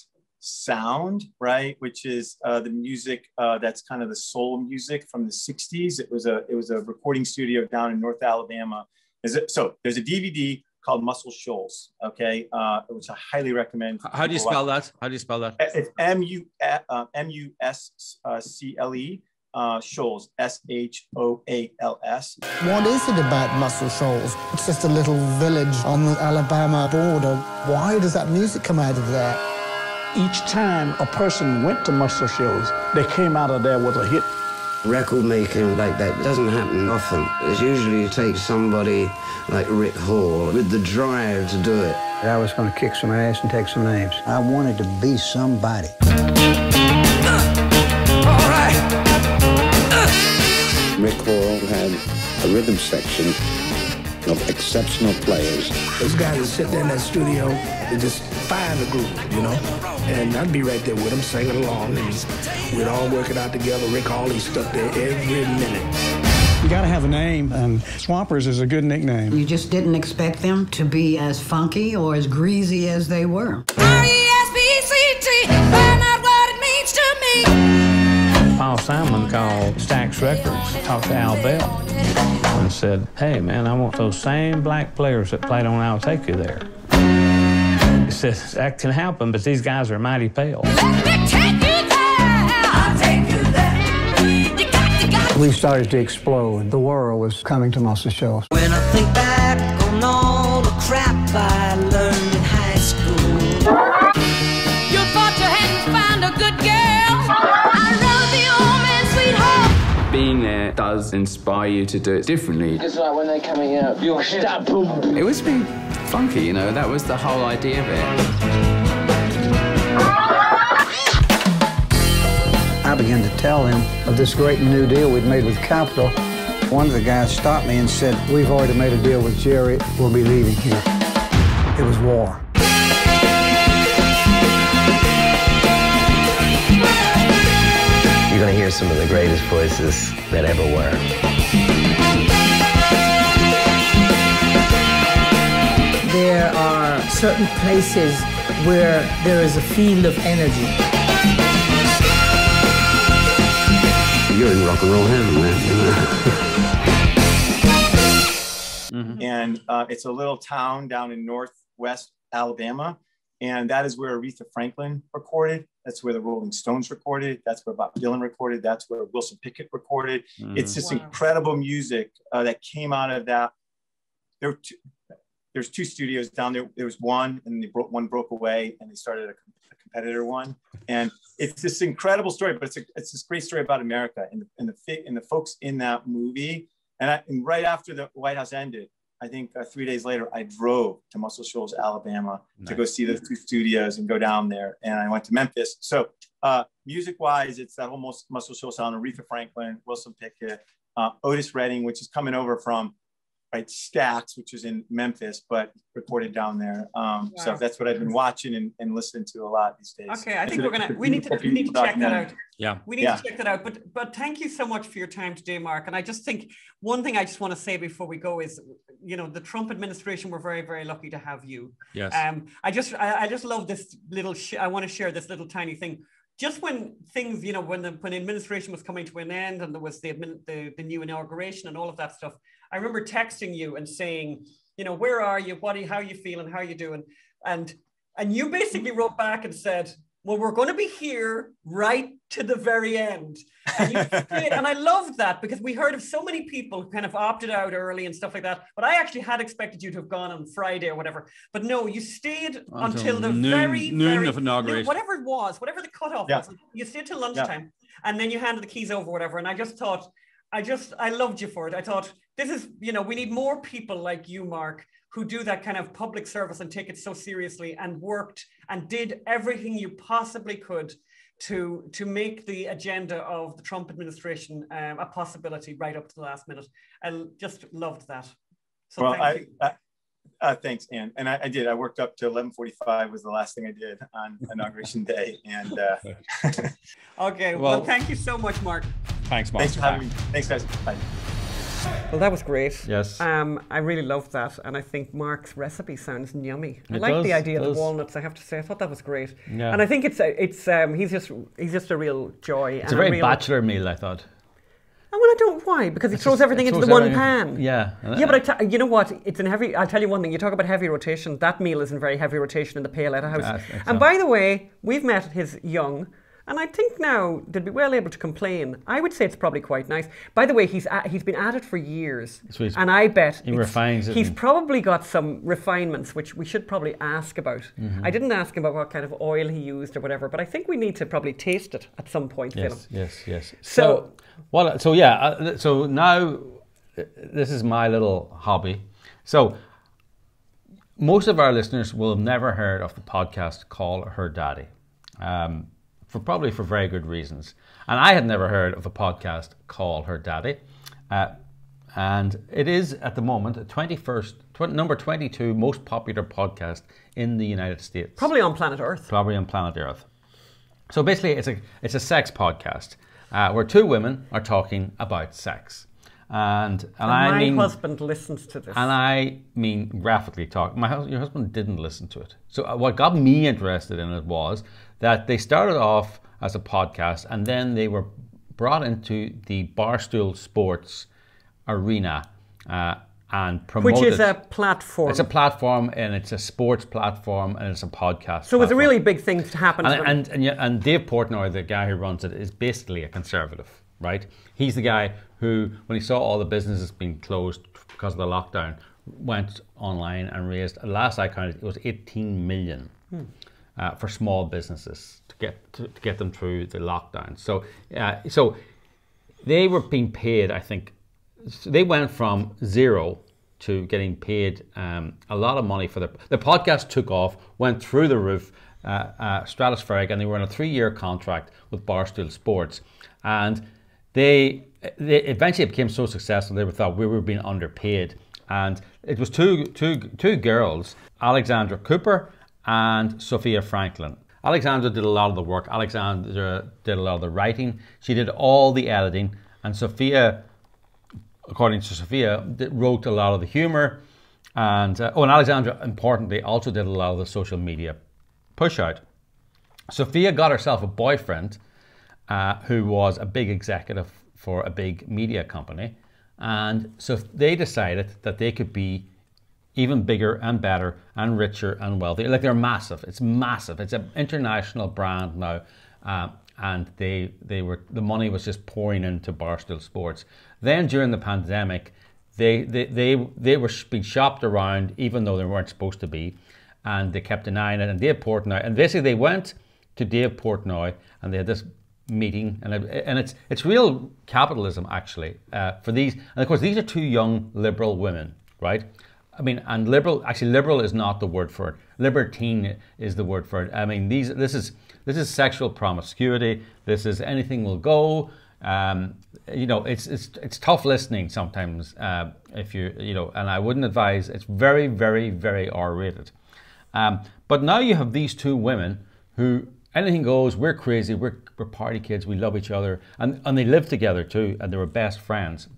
sound right which is uh, the music uh, that's kind of the soul music from the 60s it was a it was a recording studio down in north alabama is it so there's a dvd called muscle shoals okay uh, which i highly recommend how do you spell watch. that? How do you spell that? It's M U uh, M U S uh, C L E uh, Shoals S H O A L S. What is it about Muscle Shoals? It's just a little village on the Alabama border. Why does that music come out of there? Each time a person went to Muscle Shoals, they came out of there with a hit. Record making like that doesn't happen often. It usually takes somebody like Rick Hall with the drive to do it. I was going to kick some ass and take some names. I wanted to be somebody. Rick Hall had a rhythm section of exceptional players. Those guys would sit there in that studio and just find the groove, you know? And I'd be right there with them singing along, and we'd all work it out together. Rick Hall, he stuck there every minute. You gotta have a name, and Swampers is a good nickname. You just didn't expect them to be as funky or as greasy as they were. R-E-S-P-C-T, find out what it means to me. Paul Simon called Stax Records, talked to Al Bell, and said, Hey, man, I want those same black players that played on I'll Take You There. He said, That can happen, but these guys are mighty pale. Let me take you there. I'll take you there. You got to, got We started to explode. The world was coming to Muscle Shoals. When I think back on all the crap I learned inspire you to do it differently. It's like when they're coming out, your stop boom. It was being funky, you know, that was the whole idea of it. I began to tell him of this great new deal we'd made with Capitol. One of the guys stopped me and said, We've already made a deal with Jerry. We'll be leaving here. It was war. Hear some of the greatest voices that ever were. There are certain places where there is a field of energy. You're in rock and roll heaven, man. And uh, it's a little town down in northwest Alabama. And that is where Aretha Franklin recorded. That's where the Rolling Stones recorded. That's where Bob Dylan recorded. That's where Wilson Pickett recorded. Mm. It's this Wow. incredible music uh, that came out of that. There were two, there's two studios down there. There was one, and they broke one broke away, and they started a, a competitor one. And it's this incredible story, but it's a, it's this great story about America and the and the and the folks in that movie And, I, and right after the White House ended, I think uh, three days later, I drove to Muscle Shoals, Alabama to go see the two studios and go down there. And I went to Memphis. So uh, music wise, it's that whole Muscle Shoals sound, Aretha Franklin, Wilson Pickett, uh, Otis Redding, which is coming over from right Stax, which is in Memphis, but recorded down there. Um, So that's what I've been watching and, and listening to a lot these days. Okay, I think a- we're gonna we need to we need to check that out. Yeah. We need Yeah. to check that out. But but thank you so much for your time today, Mark. And I just think one thing I just want to say before we go is, you know, the Trump administration, we're very, very lucky to have you. Yes. Um, I just I, I just love this little sh- I want to share this little tiny thing. Just when things, you know, when the when the administration was coming to an end and there was the admin, the, the new inauguration and all of that stuff, I remember texting you and saying, you know, where are you? What are you, how are you feeling? How are you doing? And and you basically wrote back and said, well, we're going to be here right to the very end. And, you (laughs) stayed, and I loved that because we heard of so many people who kind of opted out early and stuff like that. But I actually had expected you to have gone on Friday or whatever. But no, you stayed until, Until the noon- very, noon very, of inauguration. whatever it was, whatever the cutoff Yeah. was. You stayed till lunchtime and then you handed the keys over, whatever. And I just thought, I just, I loved you for it. I thought, this is, you know, we need more people like you, Mark, who do that kind of public service and take it so seriously and worked and did everything you possibly could to to make the agenda of the Trump administration um, a possibility right up to the last minute. I just loved that. So well, thank I, you. I uh, thanks, Ann. And I, I did. I worked up to 11:45 was the last thing I did on inauguration (laughs) day. And uh, Okay, well, Well- thank you so much, Mark. Thanks, Mark. thanks for having me. Thanks, guys. Bye. Well, that was great. Yes. Um, I really loved that, and I think Mark's recipe sounds yummy. I like the does, idea of the walnuts. I have to say, I thought that was great. Yeah. And I think it's a, it's um, he's just he's just a real joy. It's and a very real, bachelor meal, I thought. Oh, well, I don't why because he It's throws just- everything it into the one pan. Yeah. Yeah, but I t- you know what? It's in heavy. I'll tell you one thing. You talk about heavy rotation. That meal is in very heavy rotation in the Paoletta house. Think and so. by the way, we've met his young, and I think now they'd be well able to complain. I would say it's probably quite nice. By the way, he's at, he's been at it for years, So and I bet he refines it He's probably got some refinements, which we should probably ask about. Mhm. I didn't ask him about what kind of oil he used or whatever, but I think we need to probably taste it at some point. Yes, yes, yes. So- So, well, so yeah, uh, so now uh, this is my little hobby. So most of our listeners will have never heard of the podcast Call Her Daddy, um, for probably for very good reasons. And I had never heard of a podcast Call Her Daddy. Uh, and it is at the moment the 21st, tw- number 22 most popular podcast in the United States. Probably on planet Earth. Probably on planet Earth. So basically, it's a it's a sex podcast uh, where two women are talking about sex, and and, And I my mean husband listens to this. and I mean graphically talk. My your husband didn't listen to it. So uh, what got me interested in it was that they started off as a podcast, and then they were brought into the Barstool Sports arena uh, and promoted. Which is a platform. It's a platform, and it's a sports platform, and it's a podcast. so it was a really big thing to happen And, and, and, and Dave Portnoy, the guy who runs it, is basically a conservative, right? He's the guy who, when he saw all the businesses being closed because of the lockdown, went online and raised, a last I counted, it was 18 million Hmm. Uh, for small businesses to get to, to get them through the lockdown. So, uh, so they were being paid, I think, so they went from zero to getting paid um, a lot of money for the the podcast took off, went through the roof, uh, uh, stratospheric, and they were on a three-year contract with Barstool Sports, and they they eventually became so successful they were thought we were being underpaid, and it was two two two girls, Alexandra Cooper and Sofia Franklin. Alexandra did a lot of the work. Alexandra did a lot of the writing. She did all the editing, and Sofia according to Sofia, wrote a lot of the humor. And, uh, oh, and Alexandra, importantly, also did a lot of the social media push out. Sofia got herself a boyfriend uh, who was a big executive for a big media company. And so they decided that they could be even bigger and better and richer and wealthier. Like they're massive. It's massive. It's an international brand now. Uh, and they they were the money was just pouring into Barstool Sports. Then during the pandemic, they they they, they were being shopped around even though they weren't supposed to be, and they kept denying it. And Dave Portnoy and basically they went to Dave Portnoy and they had this meeting, and and it's it's real capitalism actually uh, for these. And of course, these are two young liberal women, right? I mean, and liberal actually liberal is not the word for it. Libertine is the word for it. I mean, these this is this is sexual promiscuity. This is anything will go. Um, you know, it's it's it's tough listening sometimes uh, if you you know, and I wouldn't advise. It's very very very R-rated. Um, but now you have these two women who anything goes. We're crazy. We're, we're party kids. We love each other, and and they live together too, and they were best friends.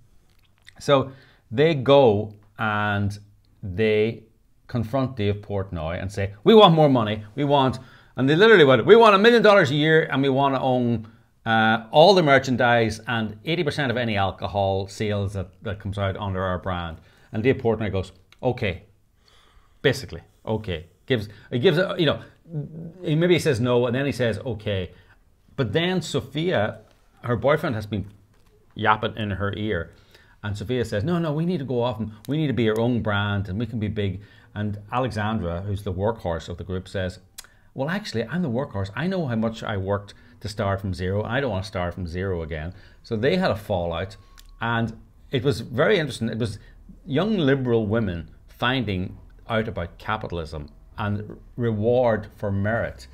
So they go and they confront Dave Portnoy and say, "We want more money. We want," and they literally went, "We want a million dollars a year, and we want to own." Uh, all the merchandise and 80% of any alcohol sales that, that comes out under our brand. And Dave Portnoy goes, okay, basically, okay. Gives he gives you know he maybe he says no and then he says okay, but then Sofia, her boyfriend has been yapping in her ear, and Sofia says no no we need to go off and we need to be our own brand and we can be big. And Alexandra, who's the workhorse of the group, says, well actually I'm the workhorse. I know how much I worked to start from zero. I don't want to start from zero again. So they had a fallout, and it was very interesting. It was young liberal women finding out about capitalism and reward for merit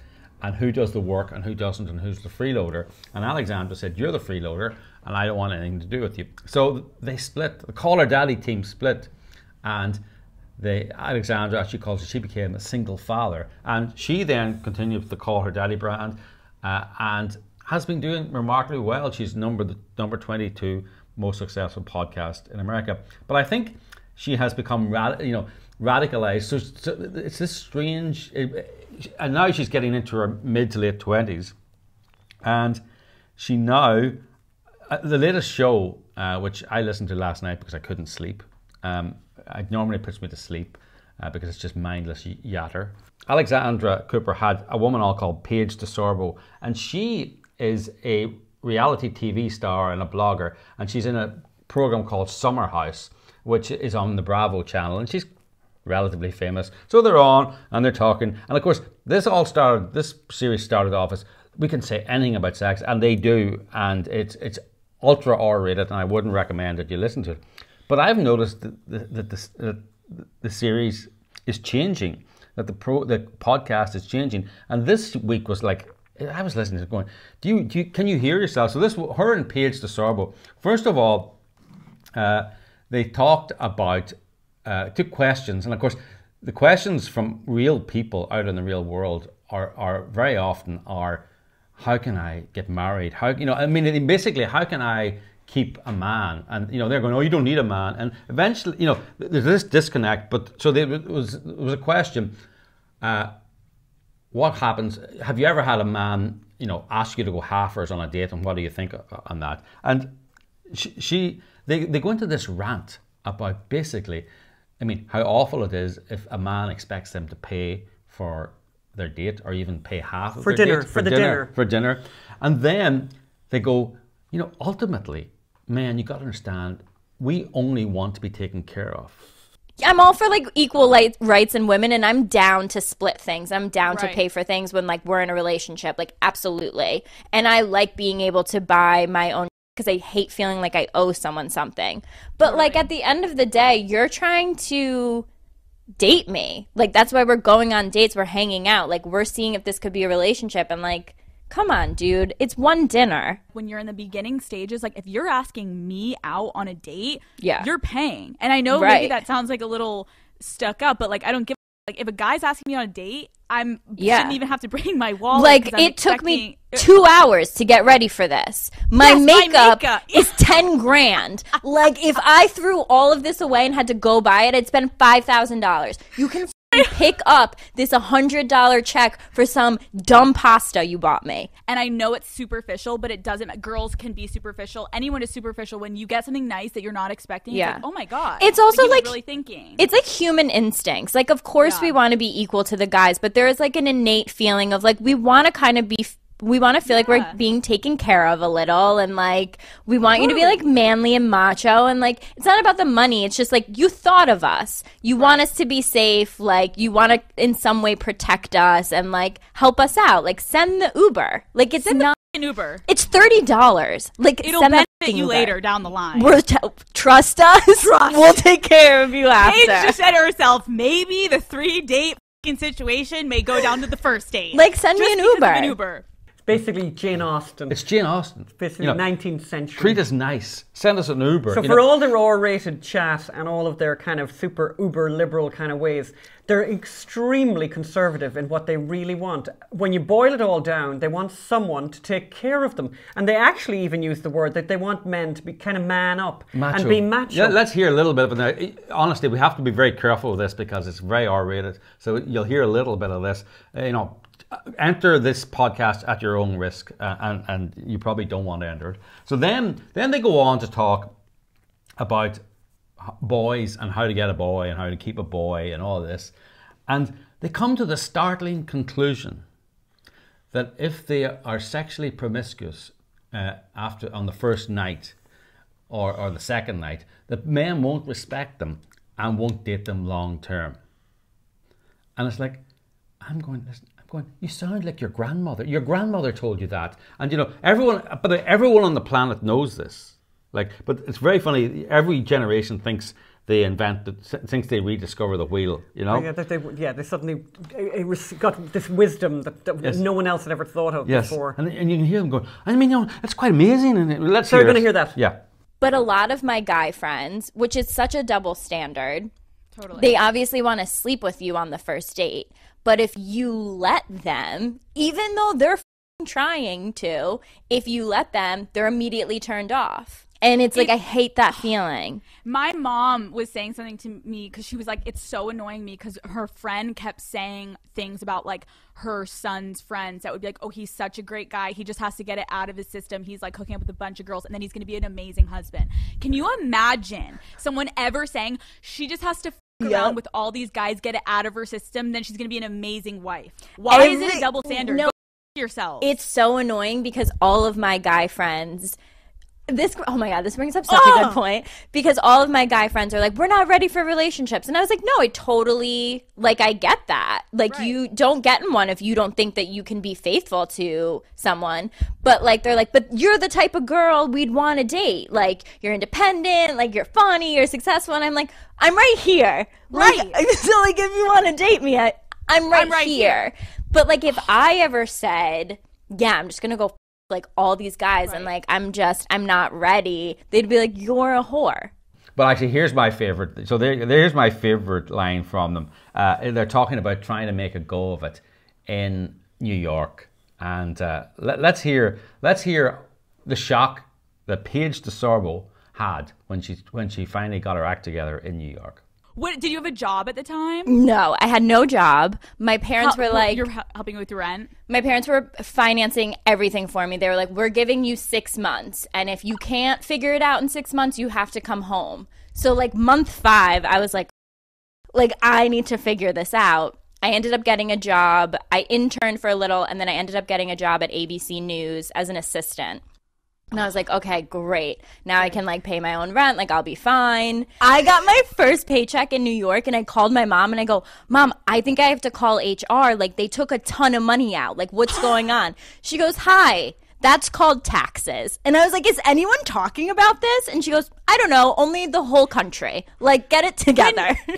and who does the work and who doesn't and who's the freeloader. And Alexandra said, You're the freeloader and I don't want anything to do with you. So they split. The Call Her Daddy team split and they, Alexandra actually calls she became a single father. And she then continued with the Call Her Daddy brand uh, and has been doing remarkably well. She's number the number 22 most successful podcast in America. But I think she has become rad- you know radicalized. So, so it's this strange, and now she's getting into her mid to late 20s, and she now uh, the latest show uh, which I listened to last night because I couldn't sleep. Um, it normally puts me to sleep uh, because it's just mindless yatter. Alexandra Cooper had a woman all called Paige DeSorbo, and she is a reality TV star and a blogger, and she's in a program called Summer House, which is on the Bravo channel, and she's relatively famous. So they're on and they're talking, and of course, this all started. This series started off as we can say anything about sex, and they do, and it's it's ultra R-rated, and I wouldn't recommend that you listen to it. But I've noticed that the, that the, that the series is changing, that the pro the podcast is changing, and this week was like I was listening to it going, do you, do you can you hear yourself? So this her and Paige DeSorbo. First of all, uh, they talked about uh, took questions, and of course, the questions from real people out in the real world are are very often are, how can I get married? How you know? I mean, basically, how can I keep a man? And you know, they're going, oh, you don't need a man. And eventually, you know, there's this disconnect. But so there was it was a question. Uh, what happens? Have you ever had a man, you know, ask you to go halfers on a date, and what do you think on that? And she, she they, they go into this rant about basically, I mean, how awful it is if a man expects them to pay for their date or even pay half of For their dinner, date, for the dinner. for dinner, and then they go, you know, ultimately, man, you got to understand, we only want to be taken care of. I'm all for like equal like, rights in women, and I'm down to split things. I'm down to pay for things when like we're in a relationship, like absolutely. And I like being able to buy my own because I hate feeling like I owe someone something. But like at the end of the day, you're trying to date me. Like that's why we're going on dates. We're hanging out. Like we're seeing if this could be a relationship. And like, come on, dude, it's one dinner. when you're in the beginning stages, like if you're asking me out on a date, Yeah. you're paying. And I know maybe that sounds like a little stuck up, but like I don't give like if a guy's asking me on a date, I'm Yeah. shouldn't even have to bring my wallet. like it took me two hours to get ready for this. My Yes, my makeup, makeup. is ten grand. like if I threw all of this away and had to go buy it, I'd spend five thousand dollars. You can pick up this hundred dollar check for some dumb pasta you bought me. And I know it's superficial, but it doesn't. Girls can be superficial. Anyone is superficial when you get something nice that you're not expecting. Yeah. It's like, oh my god. It's also was like- really thinking. It's like human instincts. Like, of course, we want to be equal to the guys, but there is like an innate feeling of like we want to kind of be. We want to feel like we're being taken care of a little, and like we want you to be like manly and macho, and like it's not about the money. It's just like you thought of us. You want us to be safe. Like you want to in some way protect us and like help us out. Like send the Uber. Like it's not. an Uber. It's thirty dollars. Like It'll send benefit you Uber. later down the line. We're t- trust us. We'll take care of you after Paige just said to herself, maybe the three date situation may go down to the first date. Like, send me an Uber. An Uber. Basically Jane Austen. It's Jane Austen. basically You know, 19th century. Treat us nice. Send us an Uber. So for know. all their R-rated chat and all of their kind of super uber liberal kind of ways, they're extremely conservative in what they really want. When you boil it all down, they want someone to take care of them, and they actually even use the word that they want men to be kind of man up Macho. and be macho. Yeah, let's hear a little bit of it. Now, honestly, we have to be very careful with this because it's very R-rated. So you'll hear a little bit of this. Uh, You know, enter this podcast at your own risk, uh, and and you probably don't want to enter it. So then then they go on to talk about boys and how to get a boy and how to keep a boy and all this, and they come to the startling conclusion that if they are sexually promiscuous uh, after on the first night or, or the second night, that men won't respect them and won't date them long term. And it's like, I'm going, listen, going, you sound like your grandmother. Your grandmother told you that. And you know, everyone, but everyone on the planet knows this. Like, but it's very funny. Every generation thinks they invent, the, thinks they rediscover the wheel, you know? Oh, yeah, that they, yeah, they suddenly uh, got this wisdom that, that Yes. no one else had ever thought of Yes. before. And, and you can hear them going, I mean, you know, that's quite amazing. And let's So you're gonna hear that. Yeah. But a lot of my guy friends, which is such a double standard, Totally. they obviously want to sleep with you on the first date. But if you let them, even though they're trying to, if you let them, they're immediately turned off. And it's like, It- I hate that feeling. (sighs) My mom was saying something to me because she was like, "It's so annoying me because her friend kept saying things about like her son's friends that would be like, oh, he's such a great guy. He just has to get it out of his system. He's like hooking up with a bunch of girls, and then he's going to be an amazing husband." Can you imagine someone ever saying she just has to f- Yep. with all these guys, get it out of her system, then she's going to be an amazing wife? Why is it a double standard? No. Yourself. It's so annoying because all of my guy friends. This oh my god, this brings up such a Oh. good point because all of my guy friends are like, we're not ready for relationships, and I was like, no, I totally like I get that. Like you don't get in one if you don't think that you can be faithful to someone, but like they're like, but you're the type of girl we'd want to date. Like you're independent, like you're funny, you're successful, and I'm like, I'm right here, right? (laughs) so like if you want to date me, I, I'm right, I'm right here. But like if I ever said, yeah, I'm just gonna go like all these guys and like I'm just I'm not ready, they'd be like, You're a whore. But actually, here's my favorite. So there, there's my favorite line from them. Uh, they're talking about trying to make a go of it in New York, and uh, let, let's hear let's hear the shock that Paige DeSorbo had when she when she finally got her act together in New York. What did you have a job at the time? No, I had no job. My parents Hel- were like you're hel- helping with rent. my parents were financing everything for me. They were like, "We're giving you 6 months, and if you can't figure it out in 6 months, you have to come home." So like month 5, I was like like I need to figure this out. I ended up getting a job. I interned for a little and then I ended up getting a job at ABC News as an assistant. And I was like, okay, great. Now I can like pay my own rent. Like, I'll be fine. I got my first paycheck in New York and I called my mom and I go, Mom, I think I have to call HR. Like, they took a ton of money out. Like, what's going on? (gasps) She goes, Hi, that's called taxes. And I was like, Is anyone talking about this? And she goes, I don't know, only the whole country. Like, get it together. (laughs)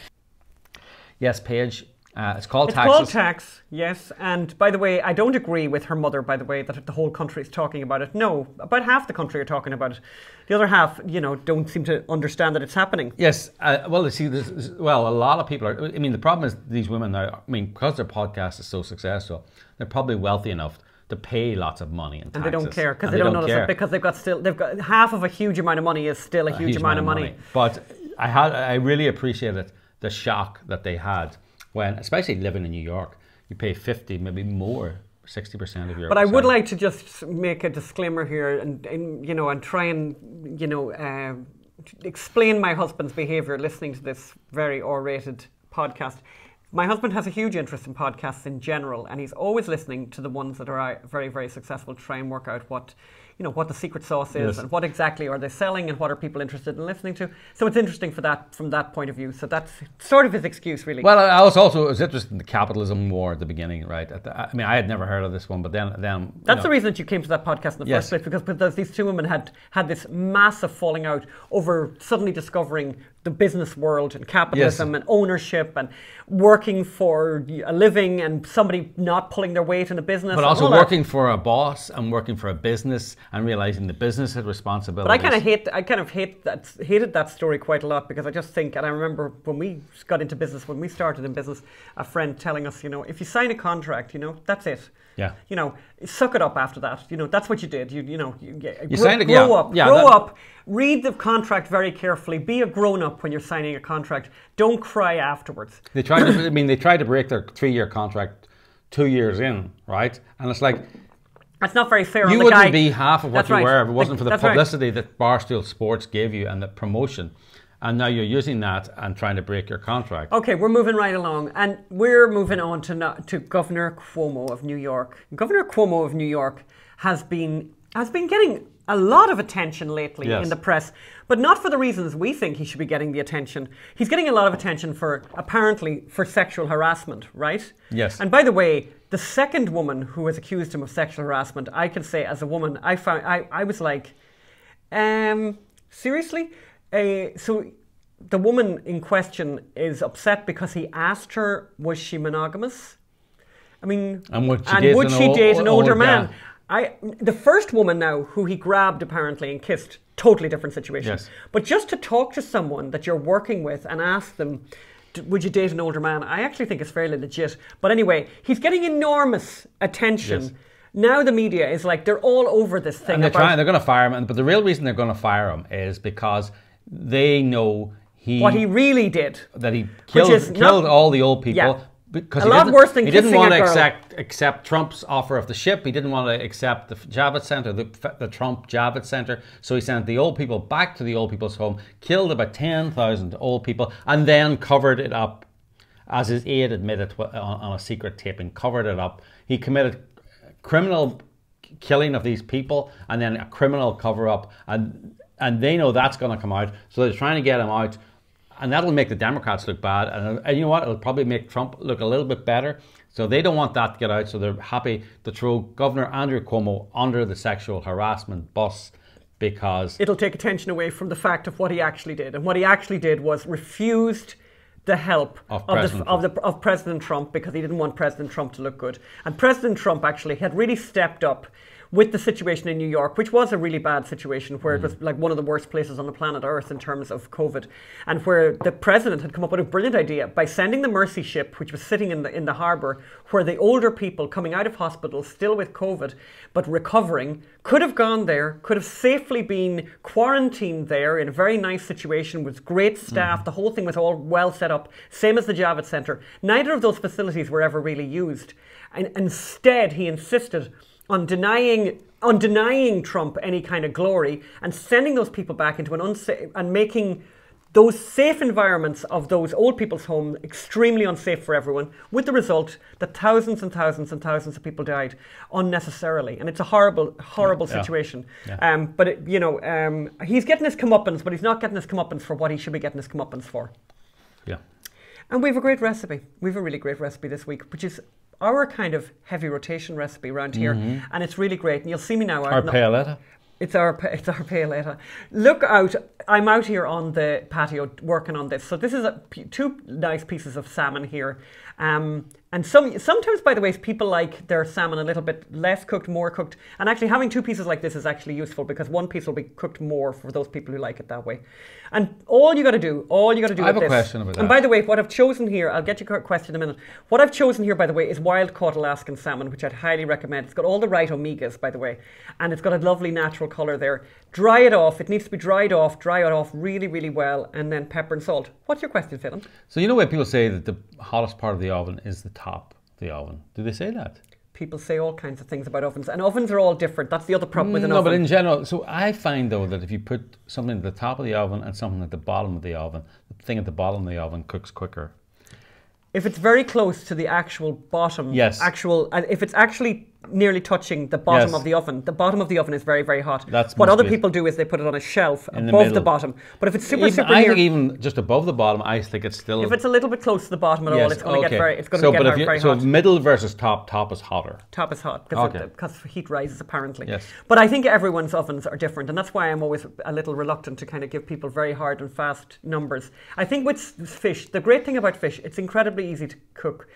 Yes, Paige. Uh, it's called It's taxes. called tax, yes. And by the way, I don't agree with her mother, by the way, that the whole country is talking about it. No, about half the country are talking about it. The other half, you know, don't seem to understand that it's happening. Yes, uh, well, you see, this, well, a lot of people are. I mean, the problem is these women are. I mean, because their podcast is so successful, they're probably wealthy enough to pay lots of money in And they don't care because and they, don't, notice it because they've got still they've got half of a huge amount of money is still a, huge, amount, of money. But I had, I really appreciated the shock that they had when, especially living in New York, you pay fifty, maybe more, sixty percent of your. But I would like to just make a disclaimer here, and, and you know, and try and you know uh, explain my husband's behaviour listening to this very R-rated podcast. My husband has a huge interest in podcasts in general, and he's always listening to the ones that are uh, very, very successful to try and work out what, you know, what the secret sauce is Yes. and what exactly are they selling and what are people interested in listening to. So it's interesting for that from that point of view. So that's sort of his excuse, really. Well, I was also was interested in the capitalism war at the beginning, right? At the, I mean, I had never heard of this one, but then then That's know, the reason that you came to that podcast in the Yes. first place, because, because these two women had had this massive falling out over suddenly discovering the business world and capitalism and ownership and working for a living and somebody not pulling their weight in a business. But also all that. working for a boss and working for a business and realizing the business had responsibilities. But I kind of hate, I kind of hate that, hated that story quite a lot because I just think, and I remember when we got into business, when we started in business, a friend telling us, you know, if you sign a contract, you know, that's it. Yeah. You know, suck it up after that. You know, that's what you did. You, you know, you, you grow, signed it- grow yeah, up, yeah, grow that- up, read the contract very carefully. Be a grown up when you're signing a contract. Don't cry afterwards. They tried to. I mean, they tried to break their three-year contract two years in, right? And it's like That's not very fair. on you wouldn't guy. be half of what That's you right. were if it wasn't for the That's right. publicity that Barstool Sports gave you and the promotion. And now you're using that and trying to break your contract. Okay, we're moving right along, and we're moving on to no, to Governor Cuomo of New York. Governor Cuomo of New York has been has been getting a lot of attention lately Yes. in the press, but not for the reasons we think he should be getting the attention. He's getting a lot of attention for apparently for sexual harassment, right? Yes. And by the way, the second woman who has accused him of sexual harassment, I can say as a woman, I found I, I was like, um, seriously? Uh, so the woman in question is upset because he asked her, was she monogamous? I mean, And would she date an she ol- date an older old man? guy? I the first woman now who he grabbed apparently and kissed, totally different situation. Yes. But just to talk to someone that you're working with and ask them, would you date an older man? I actually think it's fairly legit. But anyway, he's getting enormous attention. Yes. Now the media is like they're all over this thing and they're about trying. They're going to fire him. But the real reason they're going to fire him is because they know he what he really did. that he killed killed not- all the old people. Yeah. Because A lot worse than he didn't want to accept accept Trump's offer of the ship. He didn't want to accept the Javits Center, the, the Trump Javits Center. So he sent the old people back to the old people's home, killed about ten thousand old people, and then covered it up, as his aide admitted on, on a secret taping. Covered it up. He committed criminal killing of these people and then a criminal cover up and and they know that's going to come out so they're trying to get him out and that'll make the democrats look bad and, and you know what it'll probably make trump look a little bit better so they don't want that to get out so they're happy to throw governor andrew cuomo under the sexual harassment bus because it'll take attention away from the fact of what he actually did. And what he actually did was refused the help Of of, the, of, the, of President Trump because he didn't want President Trump to look good. And President Trump actually had really stepped up with the situation in New York, which was a really bad situation, where it was mm. like one of the worst places on the planet Earth in terms of COVID, and where the president had come up with a brilliant idea by sending the Mercy ship, which was sitting in the in the harbour, where the older people coming out of hospital still with COVID but recovering could have gone there, could have safely been quarantined there in a very nice situation with great mm. staff. The whole thing was all well set up, same as the Javits Centre. Neither of those facilities were ever really used, and instead he insisted on denying on denying Trump any kind of glory and sending those people back into an unsafe and making those safe environments of those old people's homes extremely unsafe for everyone, with the result that thousands and thousands and thousands of people died unnecessarily, and it's a horrible, horrible Yeah. situation. Yeah. Um, but it, you know, um, he's getting his comeuppance, but he's not getting his comeuppance for what he should be getting his comeuppance for. yeah And we have a great recipe. We have a really great recipe this week, which is our kind of heavy rotation recipe around here, Mhm. and it's really great. And you'll see me now. our paoletta It's our it's our paoletta. Look out! I'm out here on the patio working on this. So this is a, two nice pieces of salmon here. Um, and some sometimes, by the way, people like their salmon a little bit less cooked, more cooked. And actually, having two pieces like this is actually useful because one piece will be cooked more for those people who like it that way. And all you got to do, all you got to do. I have a this- question about that. And by the way, what I've chosen here, I'll get your question in a minute. What I've chosen here, by the way, is wild caught Alaskan salmon, which I'd highly recommend. It's got all the right omegas, by the way, and it's got a lovely natural colour there. Dry it off. It needs to be dried off. Dry it off really, really well, and then pepper and salt. What's your question, Phelim? so you know where people say that the hottest part of the oven is the top of the oven do they say that People say all kinds of things about ovens, and ovens are all different. That's the other problem with an mm, no, oven. but in general, so I find though that if you put something at the top of the oven and something at the bottom of the oven, the thing at the bottom of the oven cooks quicker. if it's very close to the actual bottom, Yes. actual, and if it's actually nearly touching the bottom Yes. of the oven, the bottom of the oven is very, very hot. That's what other people do is they put it on a shelf In above the, middle. bottom. But if it's super, Even- super I near, think even just above the bottom, I think it's still. if it's a little bit close to the bottom at all, it's going to okay. get very, it's going so, to get but if very, you, very so hot. middle versus top, top is hotter. Top is hot because Okay. heat rises apparently. Yes. But I think everyone's ovens are different, and that's why I'm always a little reluctant to kind of give people very hard and fast numbers. I think with fish, the great thing about fish, it's incredibly easy to cook,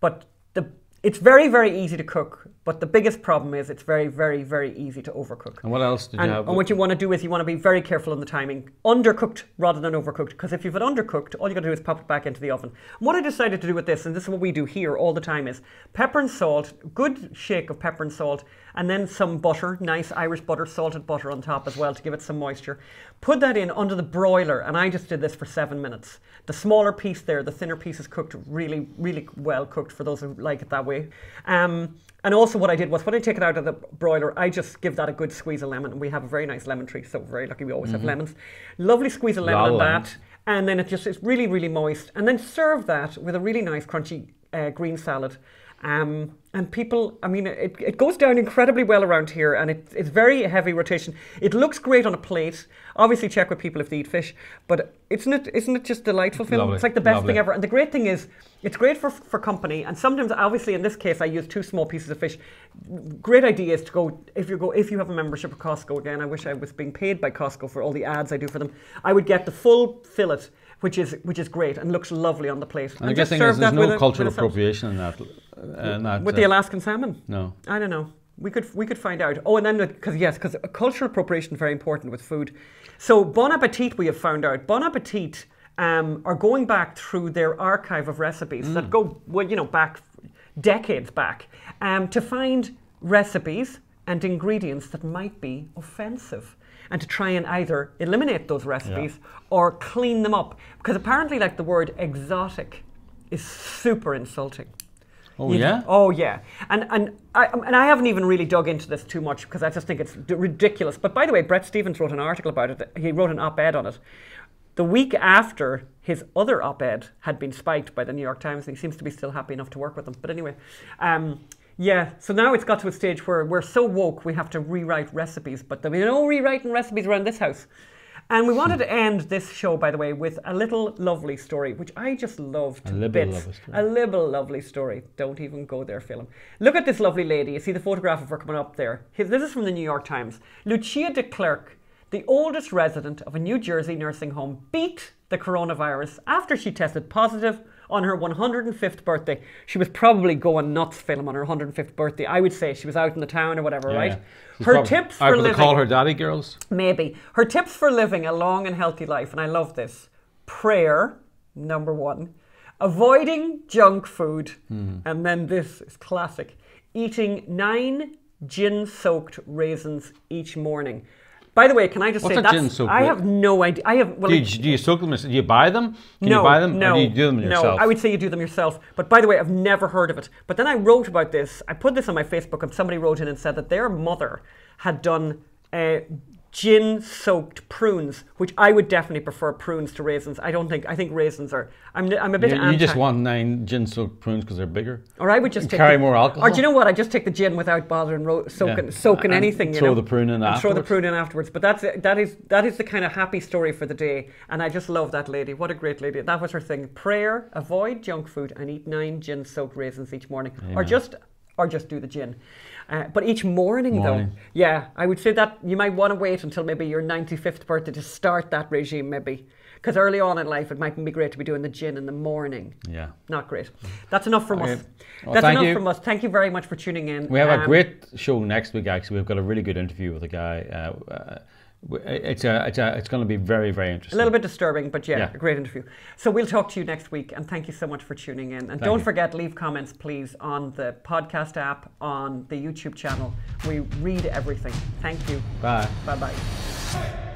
but the it's very very easy to cook. But the biggest problem is it's very very very easy to overcook. And what else did And, you have? and what you want to do is you want to be very careful on the timing. Undercooked rather than overcooked. Because if you've it undercooked, all you got to do is pop it back into the oven. And what I decided to do with this, and this is what we do here all the time, is pepper and salt, good shake of pepper and salt, and then some butter, nice Irish butter, salted butter on top as well to give it some moisture. Put that in under the broiler, and I just did this for seven minutes. The smaller piece there, the thinner piece is cooked really, really well cooked for those who like it that way. Um, and also, what I did was when I take it out of the broiler, I just give that a good squeeze of lemon. And we have a very nice lemon tree, so very lucky we always have Mhm. lemons. Lovely squeeze of lemon on that. And then it just it's really, really moist. And then serve that with a really nice, crunchy uh, green salad. Um, and people, I mean, it, it goes down incredibly well around here, and it, it's very heavy rotation. It looks great on a plate. Obviously, check with people if they eat fish, but isn't it isn't it just delightful? Lovely, It's like the best lovely. thing ever. And the great thing is, it's great for for company. And sometimes, obviously, in this case, I use two small pieces of fish. Great idea is to go if you go if you have a membership of Costco. Again, I wish I was being paid by Costco for all the ads I do for them. I would get the full fillet. Which is which is great and looks lovely on the plate. And the good just thing is there's no cultural with a sauce. appropriation in that. Uh, in With uh, the Alaskan salmon? No. I don't know. We could we could find out. Oh, and then because yes, because cultural appropriation is very important with food. So Bon Appetit, we have found out. Bon Appetit um, are going back through their archive of recipes Mm. that go well, you know, back decades back, um, to find recipes and ingredients that might be offensive. And to try and either eliminate those recipes or clean them up. Because apparently, like the word exotic is super insulting. Oh, You- yeah? Oh yeah, and and I and I haven't even really dug into this too much because I just think it's d- ridiculous. But by the way, Bret Stephens wrote an article about it. He wrote an op-ed on it. The week after his other op-ed had been spiked by the New York Times, and he seems to be still happy enough to work with them. But anyway, um, yeah. So now it's got to a stage where we're so woke we have to rewrite recipes, but there'll be no rewriting recipes around this house. And we wanted to end this show, by the way, with a little lovely story, which I just loved A little lovely story. A little lovely story. Don't even go there, Phelim. Look at this lovely lady. You see the photograph of her coming up there. This is from the New York Times. Lucia DeClerck, the oldest resident of a New Jersey nursing home, beat the coronavirus after she tested positive on her 105th birthday. She was probably going nuts, Phelim, on her 105th birthday. I would say she was out in the town or whatever, Yeah, right? yeah. Her tips for living. call her daddy girls. Maybe. Her tips for living a long and healthy life, and I love this prayer, number one, avoiding junk food, Hmm. and then this is classic eating nine gin soaked raisins each morning. By the way, can I just What's say that's gin-soaked I have no idea. I have well, do, you, do you soak them? Do you buy them? Can no, you buy them? No, or do you do them no. yourself? I would say you do them yourself. But by the way, I've never heard of it. But then I wrote about this. I put this on my Facebook, and somebody wrote in and said that their mother had done uh, gin-soaked prunes, which I would definitely prefer prunes to raisins. I don't think. I think raisins are. I'm. I'm a bit. you, you anti. just want nine gin soaked prunes because they're bigger. Or I would just take carry the- more alcohol. Or do you know what? I just take the gin without bothering ro- soaking, Yeah. soaking And anything. You throw know? the prune in And throw the prune in afterwards. But that's that is that is the kind of happy story for the day. And I just love that lady. What a great lady. That was her thing. Prayer, avoid junk food, and eat nine gin-soaked raisins each morning, or just or just do the gin. Uh, but each morning, Morning. though, yeah, I would say that you might want to wait until maybe your 95th birthday to start that regime, maybe. Because early on in life, it mightn't be great to be doing the gin in the morning. Yeah. Not great. That's enough from Okay. us. Well, That's enough you. from us. Thank you very much for tuning in. We have a Um, great show next week. Actually, we've got a really good interview with a guy. Uh, uh, it's a, it's a, it's going to be very, very interesting. A little bit disturbing, but yeah, Yeah. a great interview. So we'll talk to you next week, and thank you so much for tuning in. And Thank don't you. forget, leave comments, please, on the podcast app, on the YouTube channel. We read everything. Thank you. Bye. Bye bye.